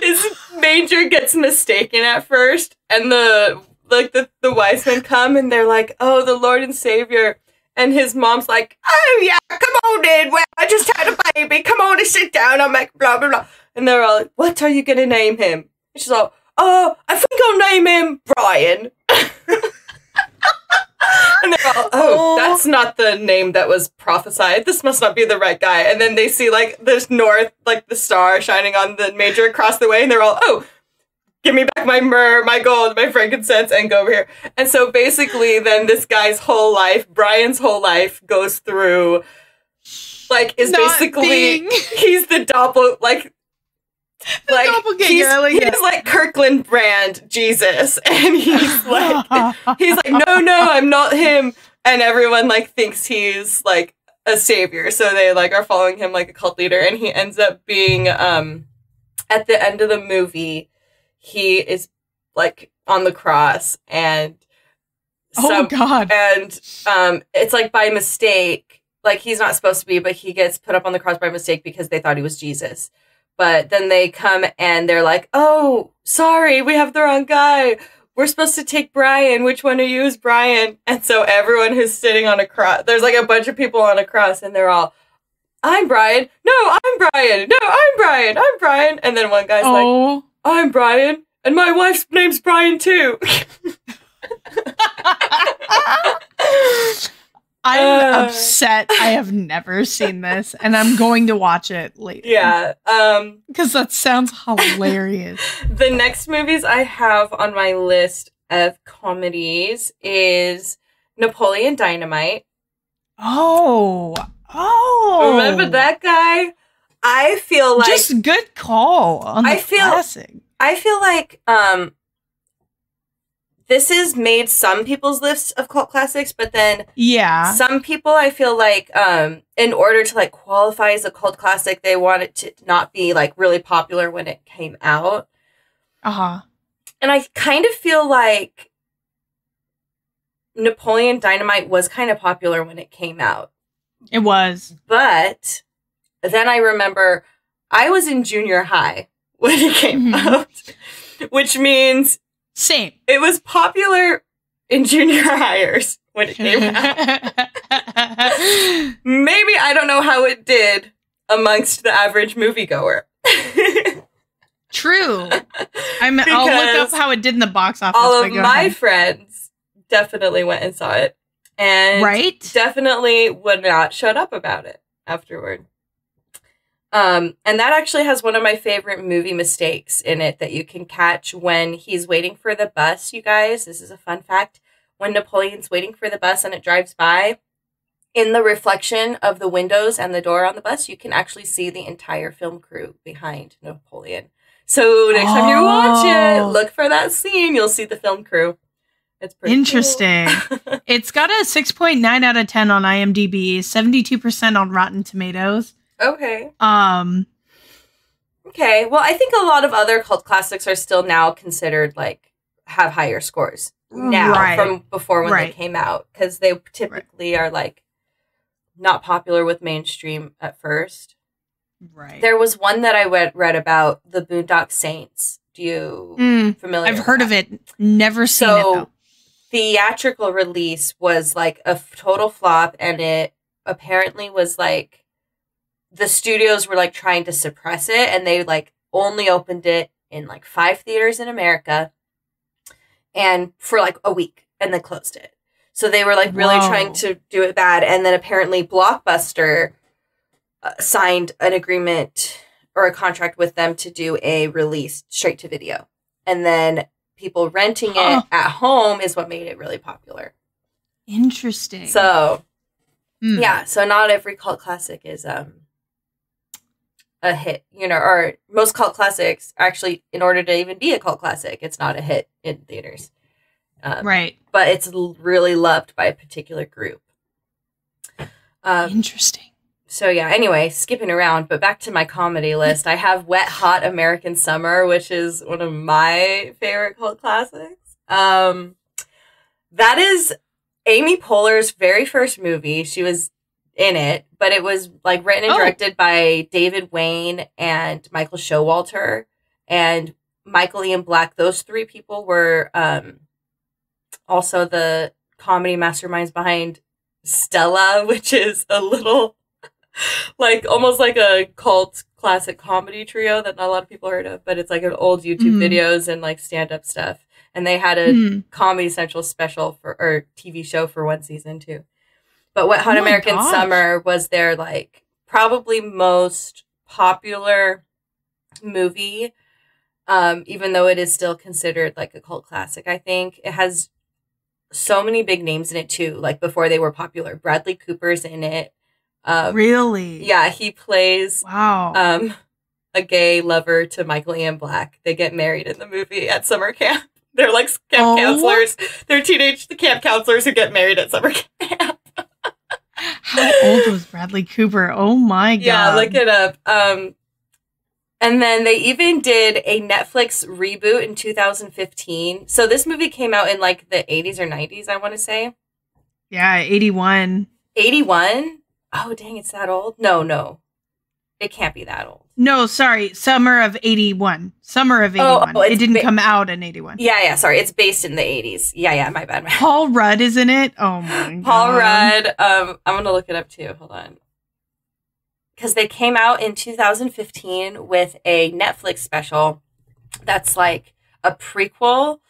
his manger gets mistaken at first and the like the, the wise men come and they're like, "Oh, the Lord and Savior." And his mom's like, "Oh yeah, come on in. Well, I just had a baby. Come on and sit down. I'm like, blah blah blah." And they're all like, "What are you gonna name him?" And she's like, "Oh, I think I'll name him Brian." [laughs] and they're all, "Oh, Oh. that's not the name that was prophesied. This must not be the right guy." And then they see like this north, like the star shining on the major across the way, and they're all, "Oh." Give me back my myrrh, my gold, my frankincense, and go over here. And so basically, then this guy's whole life, Brian's whole life, goes through, like, is Not basically being- [laughs] he's the doppel like [laughs] The like doppelganger, he's, like he's it. like Kirkland brand Jesus, [laughs] and he's like he's like no no I'm not him, and everyone like thinks he's like a savior, so they like are following him like a cult leader, and he ends up being um at the end of the movie he is like on the cross and oh God. and um it's like by mistake like he's not supposed to be but he gets put up on the cross by mistake because they thought he was jesus. But then they come and they're like oh sorry we have the wrong guy. We're supposed to take brian. Which one of you is brian? And so everyone who's sitting on a cross there's like a bunch of people on a cross and they're all i'm brian. No i'm brian. No i'm brian. I'm brian. And then one guy's like Oh. I'm brian and my wife's name's brian too [laughs] I'm Uh. upset. I have never seen this, and I'm going to watch it later. yeah um because that sounds hilarious. [laughs] the next movies I have on my list of comedies is Napoleon Dynamite. oh, oh, Remember that guy? I feel like Just good call on the I feel- classic. I feel like um this has made some people's lists of cult classics, but then Yeah, some people I feel like um in order to like qualify as a cult classic, they want it to not be like really popular when it came out. uh huh. And I kind of feel like Napoleon Dynamite was kind of popular when it came out. It was. But then I remember I was in junior high [laughs] when it came Mhm. out, which means Same. it was popular in junior [laughs] hires when it came out. [laughs] Maybe I don't know how it did amongst the average moviegoer. True. I'm. I'll look up how it did in the box office. All of my ahead. friends definitely went and saw it. And right. definitely would not shut up about it afterward. Um, and that actually has one of my favorite movie mistakes in it that you can catch when he's waiting for the bus, you guys. This is a fun fact. When Napoleon's waiting for the bus and it drives by, in the reflection of the windows and the door on the bus, you can actually see the entire film crew behind Napoleon. So next time you watch it, Oh. look for that scene. You'll see the film crew. It's pretty cool. Interesting. [laughs] It's got a 6.9 out of 10 on IMDb, 72% on Rotten Tomatoes. Okay. Um, Okay. Well, I think a lot of other cult classics are still now considered like have higher scores now Right. from before when Right. they came out because they typically are like not popular with mainstream at first. right. There was one that I went, read about the Boondock Saints. Do you Mm, familiar? I've heard that? of it, never seen it So- though. theatrical release was like a f- total flop and it apparently was like the studios were like trying to suppress it and they like only opened it in like five theaters in America and for like a week and then closed it. So they were like really Whoa. trying to do it bad and then apparently Blockbuster uh, signed an agreement or a contract with them to do a release straight to video. And then people renting Huh. it at home is what made it really popular. Interesting. So, Hmm. yeah, so not every cult classic is um a hit, you know, or most cult classics actually in order to even be a cult classic, it's not a hit in theaters. Um, Right. But it's l- really loved by a particular group. Um, Interesting. so yeah, anyway, skipping around, but back to my comedy list. I have Wet Hot American Summer, which is one of my favorite cult classics. Um that is Amy Poehler's very first movie. She was in it, but it was like written and Oh. directed by David Wain and Michael Showalter and Michael Ian Black. Those three people were um also the comedy masterminds behind Stella, [laughs] which is a little [laughs] like almost like a cult classic comedy trio that not a lot of people heard of, but it's like an old YouTube Mhm. videos and like stand up stuff. And they had a Hmm. Comedy Central special for or TV show for one season too. But Wet Hot Oh American gosh. Summer was their like probably most popular movie. Um, even though it is still considered like a cult classic, I think it has so many big names in it too. Like before they were popular, Bradley Cooper's in it. Um, really? yeah, he plays Wow. um a gay lover to Michael Ian Black. They get married in the movie at summer camp. They're like camp Oh. counselors. They're teenage camp counselors who get married at summer [laughs] camp. How old was Bradley Cooper? Oh my god. yeah, look it up. Um and then they even did a Netflix reboot in 2015. So this movie came out in like the 80s or 90s, I want to say. yeah, 81. 81? Oh, dang, it's that old? No, no. It can't be that old. No, sorry, summer of 81. Summer of Oh, 81. oh, it didn't ba- come out in 81. Yeah, yeah, sorry. It's based in the 80s. Yeah, yeah, my bad. My [laughs] bad. Paul Rudd is in it. Oh my Paul god. Rudd. Um, I'm gonna look it up too. Hold on. Because they came out in 2015 with a Netflix special that's like a prequel.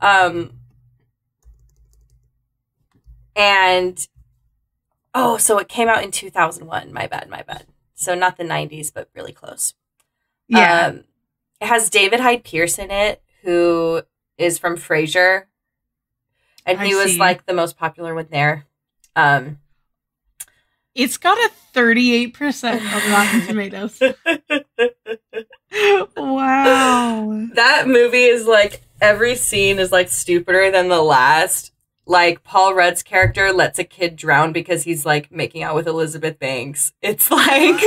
Um, and oh, so it came out in 2001. My bad, my bad. So not the 90s, but really close. Yeah. Um, it has David Hyde Pierce in it, who is from Frasier. And he was like the most popular one there. Um, it's got a 38% of Rotten [laughs] Tomatoes. [laughs] wow. that movie is like every scene is like stupider than the last. Like Paul Rudd's character lets a kid drown because he's like making out with Elizabeth Banks. It's [laughs] like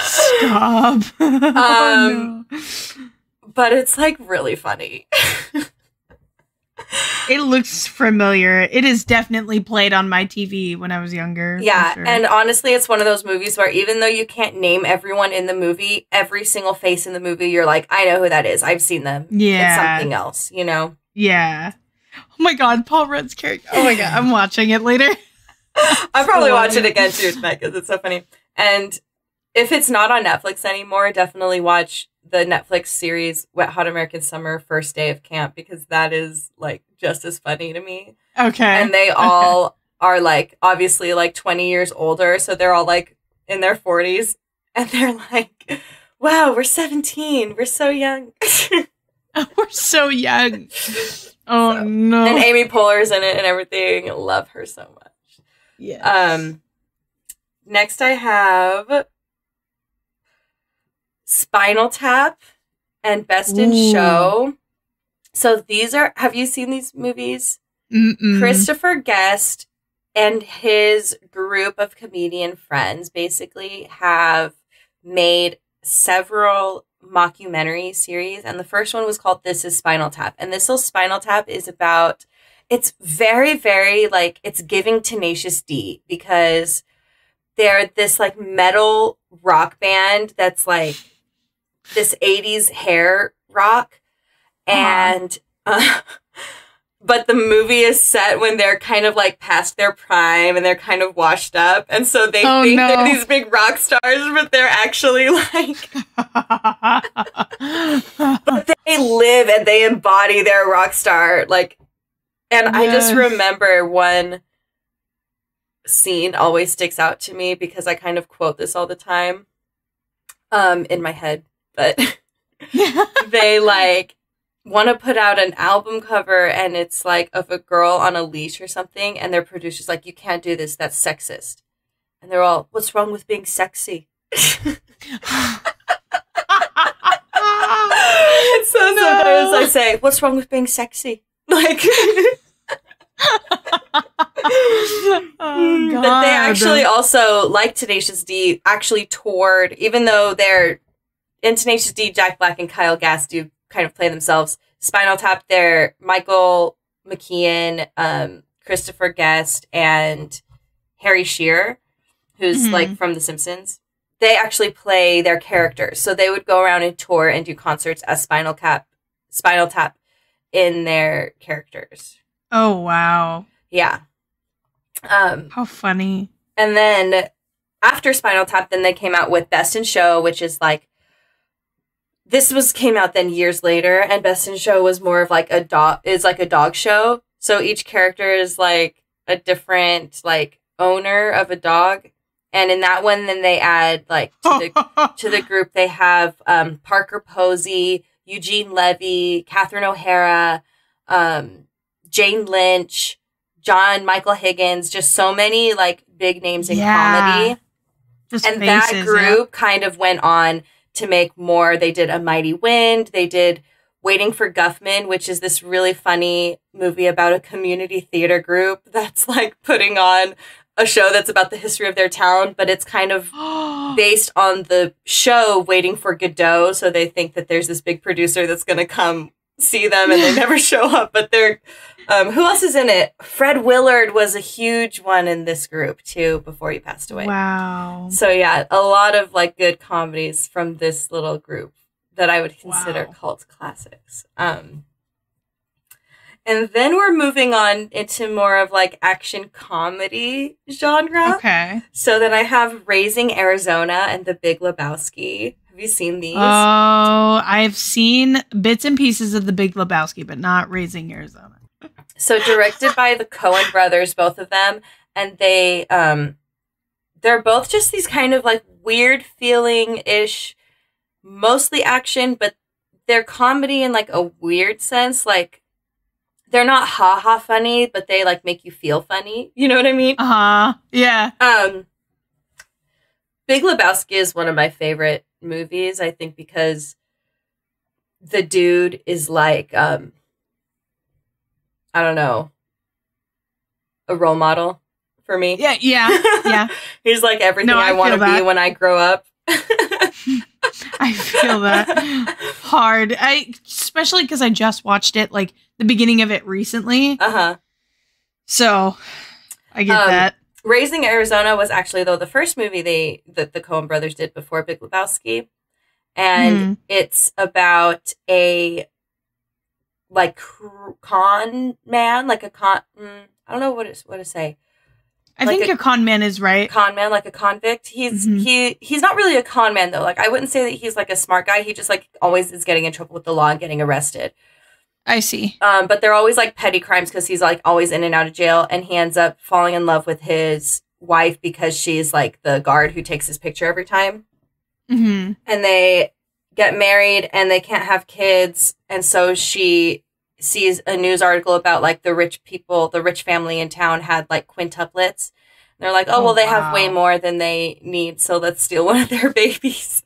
Stop. [laughs] Oh, Um, no. but it's like really funny. It looks familiar. It is definitely played on my TV when I was younger. Yeah, sure. and honestly, it's one of those movies where even though you can't name everyone in the movie, every single face in the movie, you're like, I know who that is. I've seen them. It's yeah, something else, you know? Yeah. Oh my god, Paul Rudd's character. Oh my god, I'm [laughs] watching it later. I'll probably So watch it again too tonight because it's so funny. And if it's not on Netflix anymore, definitely watch the Netflix series Wet Hot American Summer First Day of Camp because that is like just as funny to me. Okay. And they all are like obviously like 20 years older, so they're all like in their 40s and they're like, "Wow, we're 17. We're so young." [laughs] [laughs] We're so young. Oh So- no. and Amy Poehler's in it and everything. Love her so much. yes. Um, next I have Spinal Tap and Best in Ooh. Show. So these are. Have you seen these movies? Mm-mm. Christopher Guest and his group of comedian friends basically have made several mockumentary series and the first one was called This is Spinal Tap and this is Spinal Tap is about it's very very like it's giving Tenacious D because they're this like metal rock band that's like this 80s hair rock Uh-huh. and uh, [laughs] but the movie is set when they're kind of like past their prime and they're kind of washed up and so they Oh, think no. they're these big rock stars but they're actually [laughs] like [laughs] but they live and they embody their rock star like and i just remember one scene always sticks out to me because i kind of quote this all the time um in my head but [laughs] they like want to put out an album cover and it's like of a girl on a leash or something and their producer's like you can't do this that's sexist. And they're all what's wrong with being sexy? [laughs] So sometimes No. i say what's wrong with being sexy? [laughs] Like [laughs] oh, but they actually also like tenacious d actually toured even though they're in tenacious d jack black and kyle gass do kind of play themselves spinal tap they're michael mckean um, christopher guest and harry shearer who's Mhm. like from the simpsons they actually play their characters so they would go around and tour and do concerts as spinal cap spinal tap in their characters. Oh wow. Yeah. Um, How funny. and then after Spinal Tap, then they came out with Best in Show, which is like this was came out then years later, and Best in Show was more of like a dog is like a dog show. So each character is like a different like owner of a dog, and in that one, then they add like to the [laughs] to the group they have um, Parker Posey, Eugene Levy, Catherine O'Hara, um, Jane Lynch, John Michael Higgins, just so many like big names in Yeah. comedy. Just And that faces, group kind of went on to make more. They did A Mighty Wind, they did Waiting for Guffman, which is this really funny movie about a community theater group [laughs] that's like putting on a show that's about the history of their town, but it's kind of [gasps] based on the show Waiting for Godot. So they think that there's this big producer that's going to come see them and they never [laughs] show up. But they're, um, who else is in it? Fred Willard was a huge one in this group too before he passed away. wow. So yeah, a lot of like good comedies from this little group that I would consider Wow. cult classics. Um, and then we're moving on into more of like action comedy genre. Okay. So then I have Raising Arizona and The Big Lebowski. Have you seen these? Oh, I've seen bits and pieces of the Big Lebowski, but not Raising Arizona. so directed by the Coen brothers, both of them, and they um they're both just these kind of like weird feeling ish, mostly action, but they're comedy in like a weird sense. Like they're not ha ha funny, but they like make you feel funny. You know what I mean? Uh huh. Yeah. Um, Big Lebowski is one of my favorite movies. I think because the dude is like, um, I don't know, a role model for me. Yeah. Yeah. Yeah. [laughs] He's like everything No, I, I want to be when I grow up. [laughs] I feel that [laughs] hard. I especially because I just watched it, like the beginning of it recently. Uh huh. So I get Um, that. Raising Arizona was actually though the first movie they that the Coen brothers did before Big Lebowski, and Mhm. it's about a like con man, like a con. Mm, I don't know what it's what to say. I like think a- your con man is right. Con man, like a convict. He's Mhm. he he's not really a con man though. Like I wouldn't say that he's like a smart guy. He just like always is getting in trouble with the law and getting arrested. I see. Um, but they're always like petty crimes because he's like always in and out of jail, and he ends up falling in love with his wife because she's like the guard who takes his picture every time. hmm And they get married and they can't have kids, and so she sees a news article about like the rich people, the rich family in town had like quintuplets. And they're like, oh, Oh, well, they have way more than they need, so let's steal one of their [laughs] babies.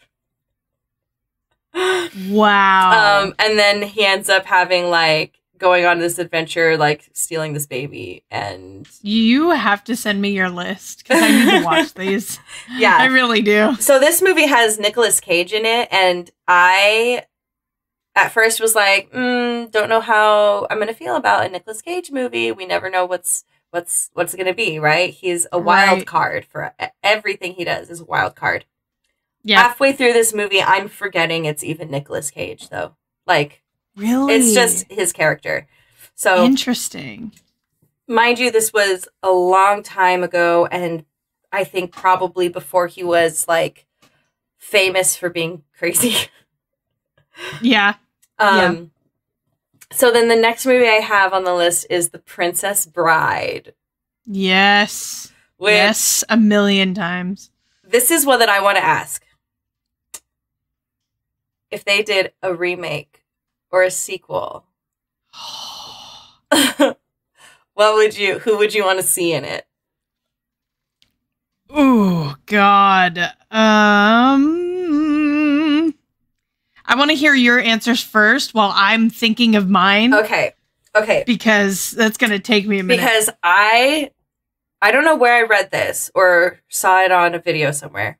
Wow. Um, and then he ends up having like going on this adventure, like stealing this baby, and you have to send me your list because I need to watch [laughs] these. Yeah, I really do. So this movie has Nicolas Cage in it, and I at first was like, mm, don't know how I'm gonna feel about a Nicolas Cage movie. We never know what's what's what's gonna be, right? He's a wild Right. card for everything he does is a wild card. Yeah. Halfway through this movie, I'm forgetting it's even Nicolas Cage though. Like really? it's just his character. So interesting. mind you, this was a long time ago, and I think probably before he was like famous for being [laughs] crazy. Yeah. um, So then the next movie I have on the list is The Princess Bride. Yes. Which yes. A million times. this is one that I want to ask. If they did a remake or a sequel, [gasps] what would you? Who would you want to see in it? Oh God. Um. I want to hear your answers first while I'm thinking of mine Okay, okay. because that's gonna take me a minute. because I I don't know where I read this or saw it on a video somewhere.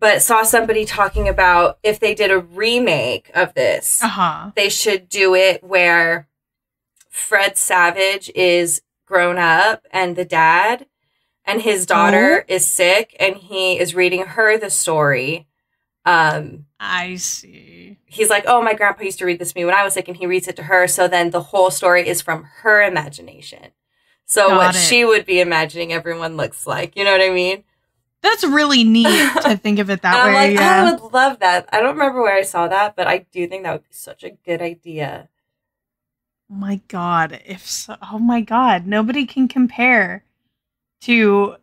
But saw somebody talking about if they did a remake of this, uh huh. they should do it where Fred Savage is grown up and the dad and his daughter is sick and he is reading her the story Um, I see. he's like, "Oh, my grandpa used to read this to me when I was sick," and he reads it to her. So then the whole story is from her imagination. So Got what it. she would be imagining everyone looks like. You know what I mean? That's really neat [laughs] to think of it that way. like, yeah. I would love that. I don't remember where I saw that, but I do think that would be such a good idea. Oh my god! If so, oh my god, nobody can compare to.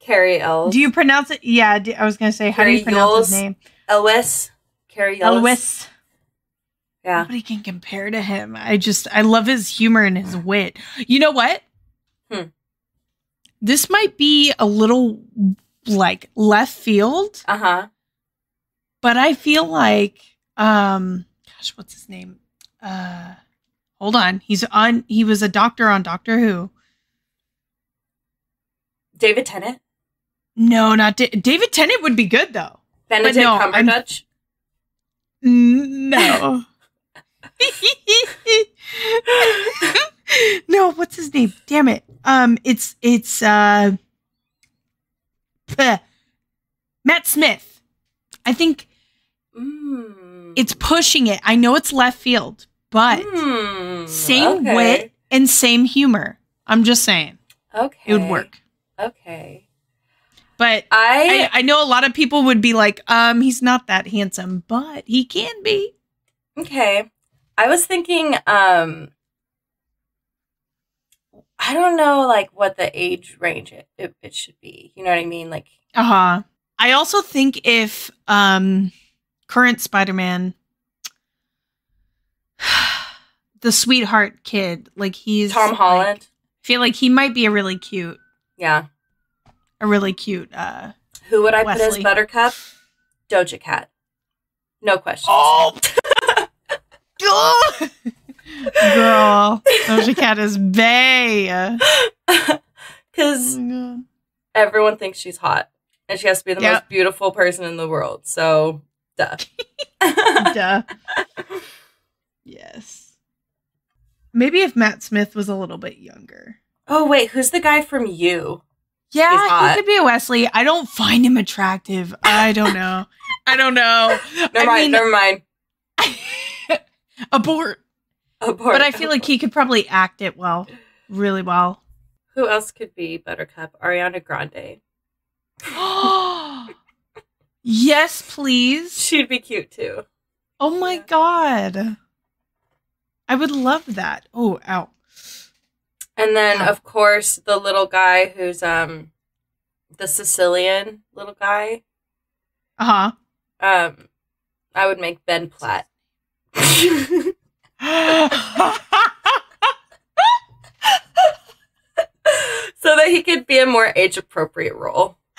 Cary Ellis. Do you pronounce it? Yeah, do- I was gonna say. How do you Cary pronounce his name? Elwes? Cary Ellis? Elwes. Yeah. Nobody can compare to him. I just I love his humor and his wit. You know what? Hmm. This might be a little like left field, Uh huh. but I feel like um gosh, what's his name? Uh hold on. He's on he was a doctor on Doctor Who. David Tennant? No, not Da- David Tennant would be good though. Benedict no, I'm- Cumberbatch? [laughs] No. [laughs] [laughs] [laughs] no, what's his name? Damn it. Um it's it's uh bleh. Matt Smith. I think Mm. it's pushing it. I know it's left field, but Mm, same okay. wit and same humor. I'm just saying. Okay. It would work. Okay. But I, I, I know a lot of people would be like, um, he's not that handsome, but he can be. okay. I was thinking um I don't know like what the age range it, it, it should be. You know what I mean? Like Uh-huh. I also think if um current Spider-Man [sighs] the sweetheart kid, like he's Tom like- Holland. I feel like he might be a really cute, yeah. a really cute uh Who would I put as Buttercup? Doja Cat. No question. Oh [laughs] [laughs] Girl, Doja Cat is bae. [laughs] Because oh everyone thinks she's hot. And she has to be the Yep. most beautiful person in the world. So, duh. [laughs] Duh. Yes. Maybe if Matt Smith was a little bit younger. oh, wait. Who's the guy from You? Yeah, he could be a Westley. I don't find him attractive. I don't know. I don't know. Never I mind. mean, never mind. [laughs] abort. Abort. But I feel like he could probably act it well, really well. Who else could be Buttercup? Ariana Grande. [gasps] yes, please. She'd be cute too. Oh my Yeah. god. I would love that. Oh, ow. And then, Ow. of course, the little guy who's um the Sicilian little guy. Uh huh. Um, I would make Ben Platt. [laughs] so that he could be a more age appropriate role. [laughs]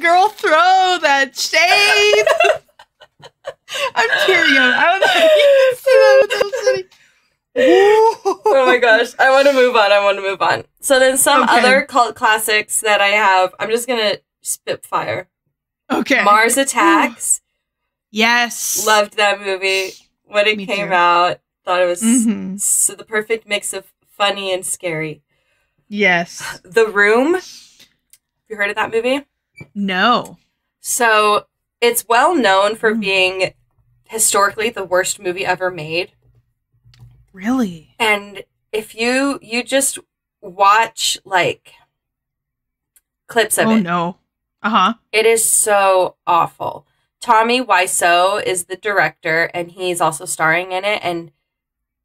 Girl, throw that shade. I'm tearing up. I don't know if you can see that. [laughs] Oh my gosh, I want to move on. I want to move on. So then some Okay. other cult classics that I have. I'm just gonna spit fire. Okay. Mars Attacks. Yes. Loved that movie when it Me came too. out. Thought it was hmm so the perfect mix of funny and scary. Yes. [sighs] The Room. Have you heard of that movie? No. So it's well known for Mm. being historically the worst movie ever made. Really? And if you you just watch like clips of Oh it, no. Uh huh. it is so awful. Tommy Wiseau is the director, and he's also starring in it, and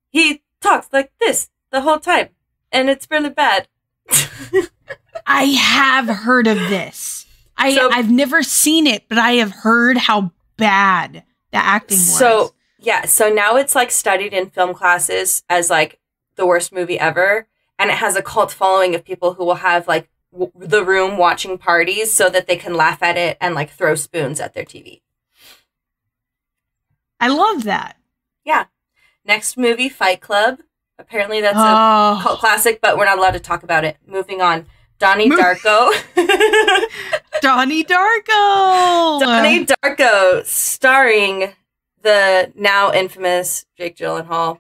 he talks like this the whole time, and it's really bad. [laughs] I have heard of this. I So- I've never seen it, but I have heard how bad the acting was. So yeah, so now it's like studied in film classes as like the worst movie ever, and it has a cult following of people who will have like w- the room watching parties so that they can laugh at it and like throw spoons at their TV. I love that. Yeah. Next movie, Fight Club. Apparently that's a oh, cult classic, but we're not allowed to talk about it. Moving on, Donnie Darko. [laughs] Donnie Darko. Donnie Darko, starring the now infamous Jake Gyllenhaal,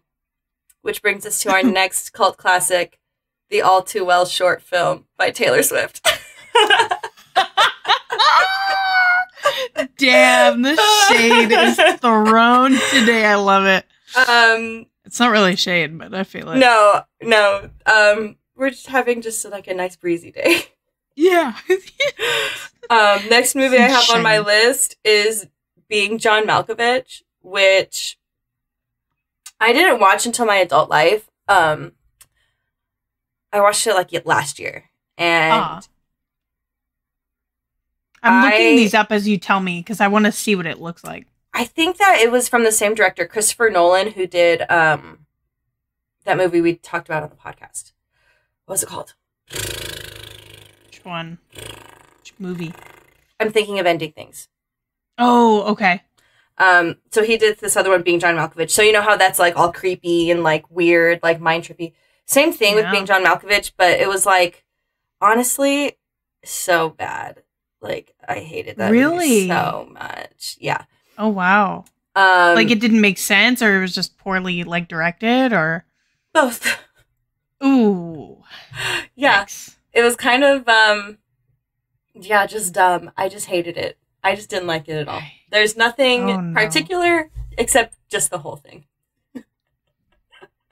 which brings us to our [laughs] next cult classic, the All Too Well short film by Taylor Swift. [laughs] Damn, the shade is [laughs] thrown today. I love it. Um, It's not really shade, but I feel it. no, no. Um, we're just having just like a nice breezy day. Yeah. [laughs] Um, next movie I have on my list is Being John Malkovich, which I didn't watch until my adult life. Um, I watched it like last year, and. I'm looking I- these up as you tell me because I want to see what it looks like. I think that it was from the same director, Christopher Nolan, who did um, that movie we talked about on the podcast. What was it called? Which one? Which movie? I'm thinking of Ending Things. Oh, okay. Um, so he did this other one being John Malkovich. So you know how that's like all creepy and like weird, like mind trippy. Same thing with being John Malkovich, but it was like honestly so bad. Like I hated that Really? so much. Yeah. Oh, wow. Um, like it didn't make sense, or it was just poorly like directed, or both. ooh, [sighs] yeah, yikes. it was kind of um, yeah, just dumb. I just hated it. I just didn't like it at all. There's nothing Oh, no. particular except just the whole thing.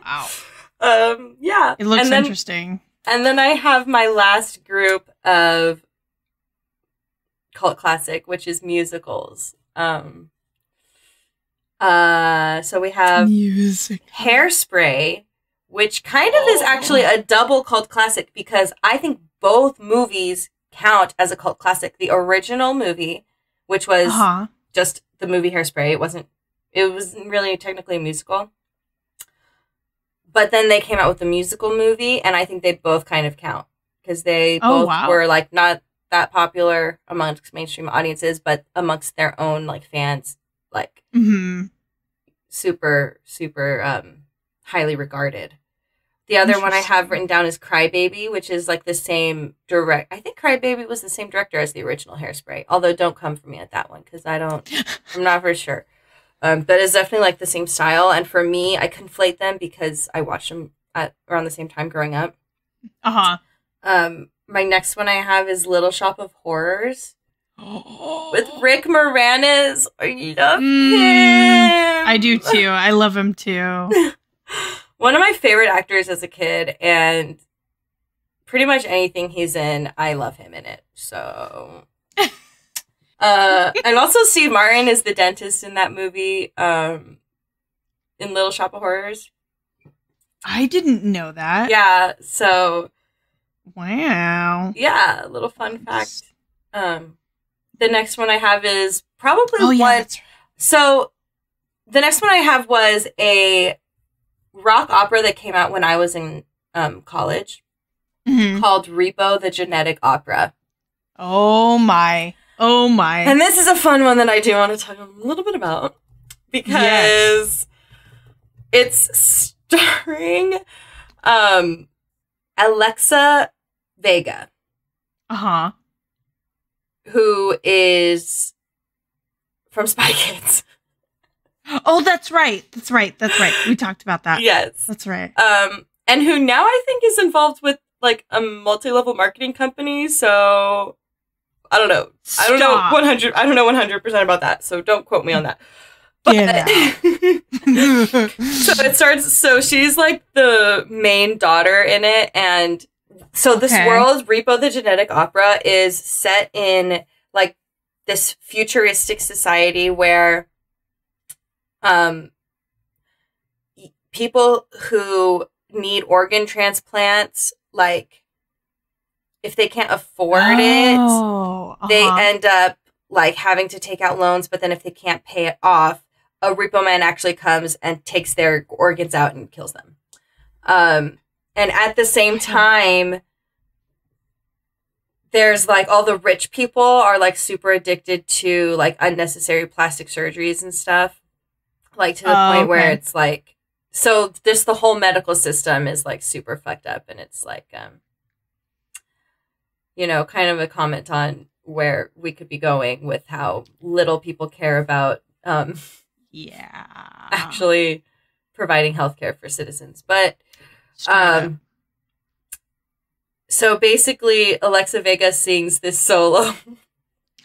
Wow, [laughs] Um, yeah, it looks and then, interesting. And then I have my last group of cult classic, which is musicals. Um, uh, so we have Music. Hairspray, which kind of is actually a double cult classic because I think both movies count as a cult classic. The original movie, which was Uh huh. just the movie Hairspray. It wasn't. It wasn't really technically a musical. But then they came out with the musical movie, and I think they both kind of count because they Oh, both wow. were like not that popular amongst mainstream audiences, but amongst their own like fans, like hmm super super um highly regarded. The other one I have written down is Crybaby, which is like the same direct. I think Crybaby was the same director as the original Hairspray. Although, don't come for me at that one because I don't. [laughs] I'm not for sure. Um, but it's definitely like the same style. And for me, I conflate them because I watched them at around the same time growing up. Uh huh. Um, my next one I have is Little Shop of Horrors [gasps] with. Rick Moranis. I love Mm, him. I do too. I love him too. [laughs] One of my favorite actors as a kid, and pretty much anything he's in, I love him in it. So, [laughs] uh, and also Steve Martin is the dentist in that movie, um, in Little Shop of Horrors. I didn't know that. Yeah. So, Wow. yeah, a little fun fact. Um, the next one I have is probably Oh yeah. right. So, the next one I have was a rock opera that came out when I was in um, college. Mhm. called Repo the Genetic Opera. Oh my. Oh my. And this is a fun one that I do want to talk a little bit about because it's [laughs] starring um, Alexa Vega, Uh huh. who is from [laughs] Spy Kids. Oh, that's right. That's right. That's right. We talked about that. yes. That's right. Um, and who now I think is involved with like a multi-level marketing company. So I don't know. I don't know 100. I don't know 100 percent about that. So don't quote me on that. But [laughs] [laughs] so it starts. So she's like the main daughter in it, and so this Okay. world, Repo the Genetic Opera, is set in like this futuristic society where, um, people who need organ transplants, like if they can't afford it, Oh, they uh-huh. end up like having to take out loans but then if they can't pay it off a repo man actually comes and takes their organs out and kills them. Um and at the same [laughs] time there's like all the rich people are like super addicted to like unnecessary plastic surgeries and stuff. Like to the Oh, point where it's like so just the whole medical system is like super fucked up. And it's like um you know kind of a comment on where we could be going with how little people care about um [laughs] yeah. actually providing healthcare for citizens but um so basically alexa vega sings this solo [laughs]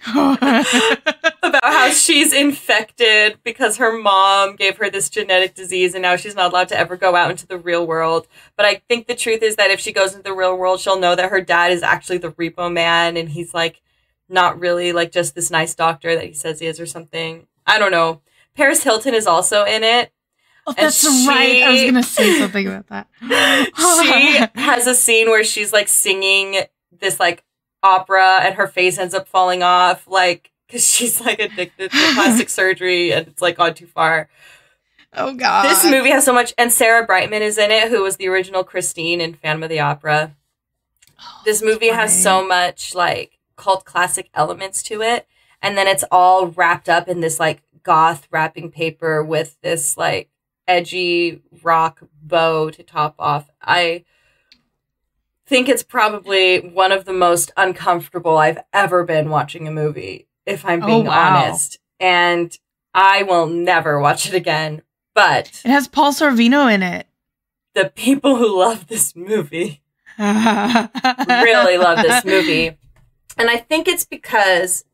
[laughs] about how she's infected because her mom gave her this genetic disease and now she's not allowed to ever go out into the real world. But I think the truth is that if she goes into the real world, she'll know that her dad is actually the repo man and he's like not really like just this nice doctor that he says he is or something. I don't know. Paris Hilton is also in it. Oh, that's right. I was gonna say something about that. [laughs] she has a scene where she's like singing this like opera and her face ends up falling off like because she's like addicted to plastic [laughs] surgery and it's like gone too far oh god. this movie has so much and sarah brightman is in it who was the original christine in phantom of the opera oh, this movie has so much like cult classic elements to it and then it's all wrapped up in this like goth wrapping paper with this like edgy rock bow to top off i think it's probably one of the most uncomfortable i've ever been watching a movie if i'm Oh, being wow. honest and i will never watch it again but It has Paul Sorvino in it. the people who love this movie [laughs] really love this movie. And I think it's because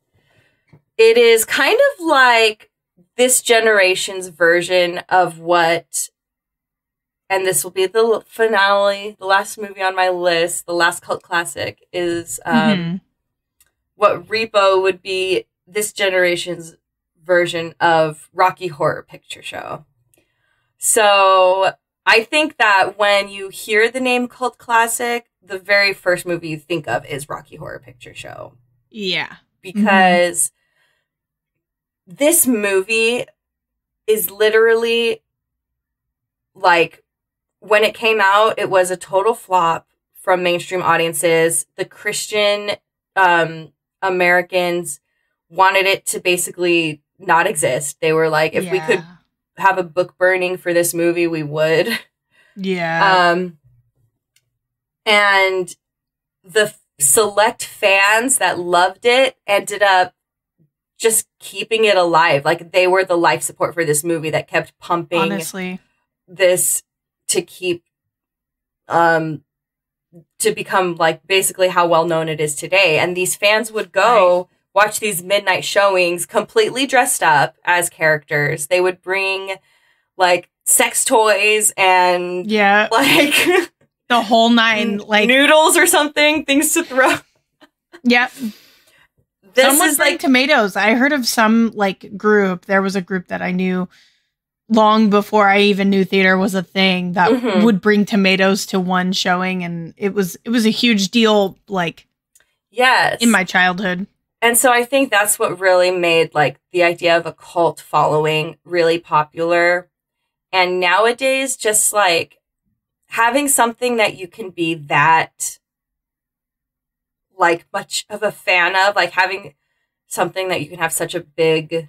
it is kind of like this generation's version of what, and this will be the finale, the last movie on my list, the last cult classic, is um, Mhm. what Repo would be this generation's version of Rocky Horror Picture Show. So I think that when you hear the name cult classic, the very first movie you think of is Rocky Horror Picture Show Yeah. because this movie is literally like when it came out it was a total flop from mainstream audiences. The christian um americans wanted it to basically not exist. They were like if we could have a book burning for this movie we would. Yeah. um, and the select fans that loved it ended up just keeping it alive. Like they were the life support for this movie that kept pumping Honestly. this to keep, um, to become like basically how well known it is today. And these fans would go watch these midnight showings completely dressed up as characters. They would bring like sex toys and Yeah. [laughs] like The whole nine. Like noodles or something, things to throw. yeah. This Some would is like tomatoes. I heard of some like group. There was a group that I knew long before I even knew theater was a thing that Mhm. would bring tomatoes to one showing and it was it was a huge deal like yes. in my childhood. and so I think that's what really made like the idea of a cult following really popular. And nowadays just like having something that you can be that like much of a fan of, like having something that you can have such a big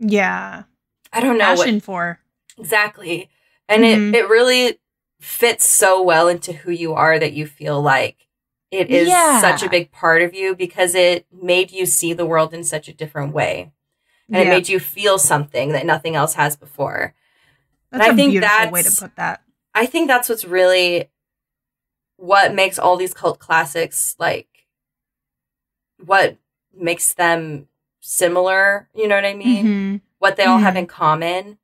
Yeah. I don't know what Passion for. Exactly. And Mhm. it, it really fits so well into who you are that you feel like it is Yeah. such a big part of you because it made you see the world in such a different way. And it made you feel something that nothing else has before. That's I a think beautiful way to put that. I think that's what's really what makes all these cult classics like what makes them similar, you know what I mean? Mhm. what they all have Mhm. in common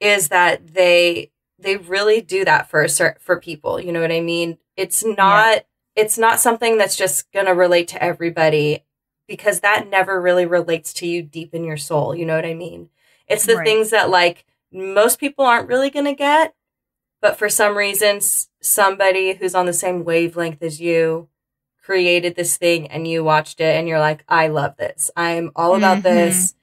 is that they they really do that for for people you know what i mean it's not it's not something that's just going to relate to everybody because that never really relates to you deep in your soul you know what i mean it's the Right. things that like most people aren't really going to get but for some reason somebody who's on the same wavelength as you created this thing and you watched it and you're like i love this i'm all about Mhm. this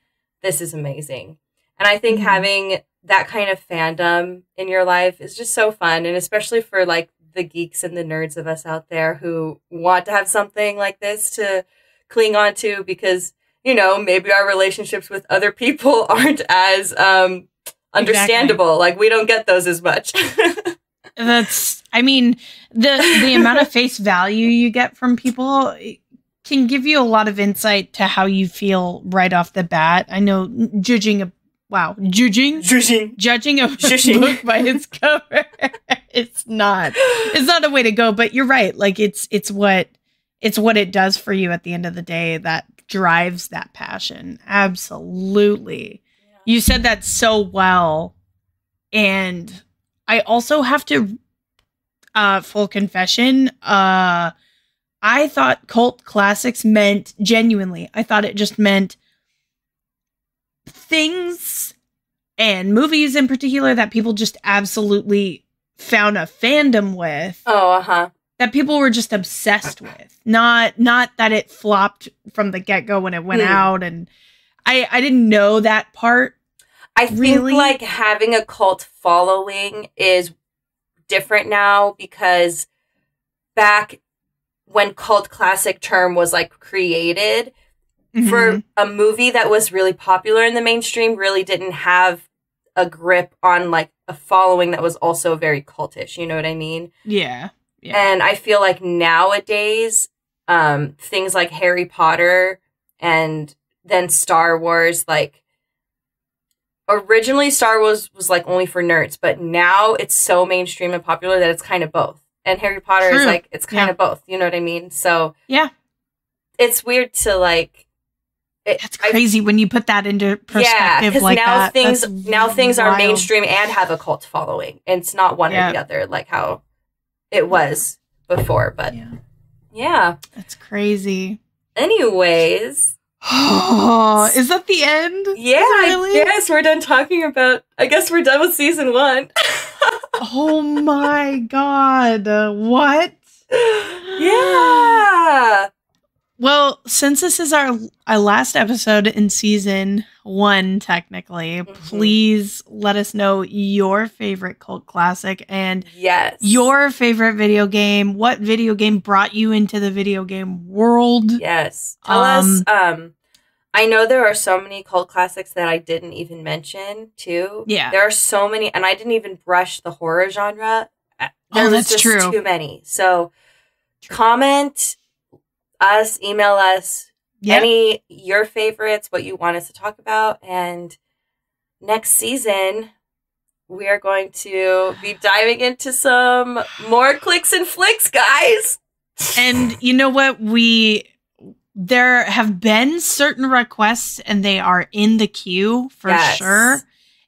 this is amazing. And I think Mhm. having that kind of fandom in your life is just so fun. And especially for like the geeks and the nerds of us out there who want to have something like this to cling on to because, you know, maybe our relationships with other people [laughs] aren't as um understandable. Like we don't get those as much. [laughs] That's I mean, the the amount of face value you get from people eh, can give you a lot of insight to how you feel right off the bat. I know judging a wow, judging Judging. judging a Judging. book by its [laughs] cover it's not it's not a way to go but you're right like it's it's what it's what it does for you at the end of the day that drives that passion. Absolutely. You said that so well. And I also have to uh full confession, uh I thought cult classics meant genuinely. I thought it just meant things and movies in particular that people just absolutely found a fandom with Oh, uh huh. that people were just obsessed with not not that it flopped from the get-go when it went Hmm. out and i i didn't know that part I think Really? like having a cult following is different now because back when cult classic term was like created for Mhm. a movie that was really popular in the mainstream really didn't have a grip on like a following that was also very cultish, you know what I mean? yeah yeah And I feel like nowadays, um, things like Harry Potter and then Star Wars, like originally Star Wars was like only for nerds, but now it's so mainstream and popular that it's kind of both. And Harry Potter is like it's kind Yeah. of both. You know what I mean? So Yeah. it's weird to like. It, that's I- crazy when you put that into yeah, perspective because like now that things That's now things are mainstream and have a cult following, and it's not one Yeah. or the other like how it was before. But yeah yeah. that's crazy Anyways, [gasps] is that the end yeah, Really? I guess we're done talking about. I guess we're done with season one. [laughs] oh my god what yeah. [laughs] Well, since this is our, our last episode in season one, technically, Mhm. please let us know your favorite cult classic and Yes. your favorite video game. What video game brought you into the video game world? Yes. Tell us. Um, I know there are so many cult classics that I didn't even mention too. Yeah. There are so many, and I didn't even brush the horror genre. Uh, There Oh, that's just true. too many. So comment us, email us Yeah. any your favorites, what you want us to talk about, and next season we are going to be diving into some more clicks and flicks, guys. and you know what? We there have been certain requests and they are in the queue for Yes. sure.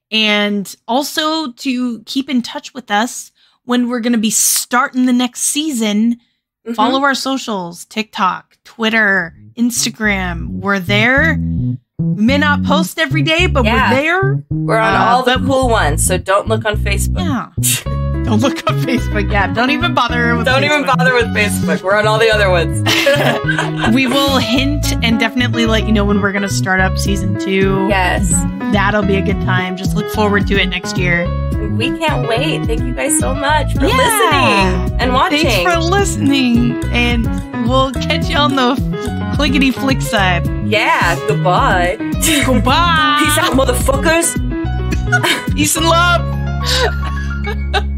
And also to keep in touch with us when we're going to be starting the next season. Mhm. Follow our socials TikTok, Twitter, Instagram. We're there. We may not post every day, but Yeah. we're there. We're on Uh, all the cool ones, so don't look on Facebook. Yeah. [laughs] don't look on Facebook. Yeah. Don't even bother with Don't even bother with Facebook. We're on all the other ones. [laughs] [laughs] we will hint and definitely let you know when we're going to start up season two. yes. That'll be a good time. Just look forward to it next year. We can't wait. Thank you guys so much for Yeah. listening and watching. Thanks for listening, and we'll catch you on the clickety flick side. yeah, goodbye. Goodbye. [laughs] Peace out, motherfuckers. Peace and love. [laughs]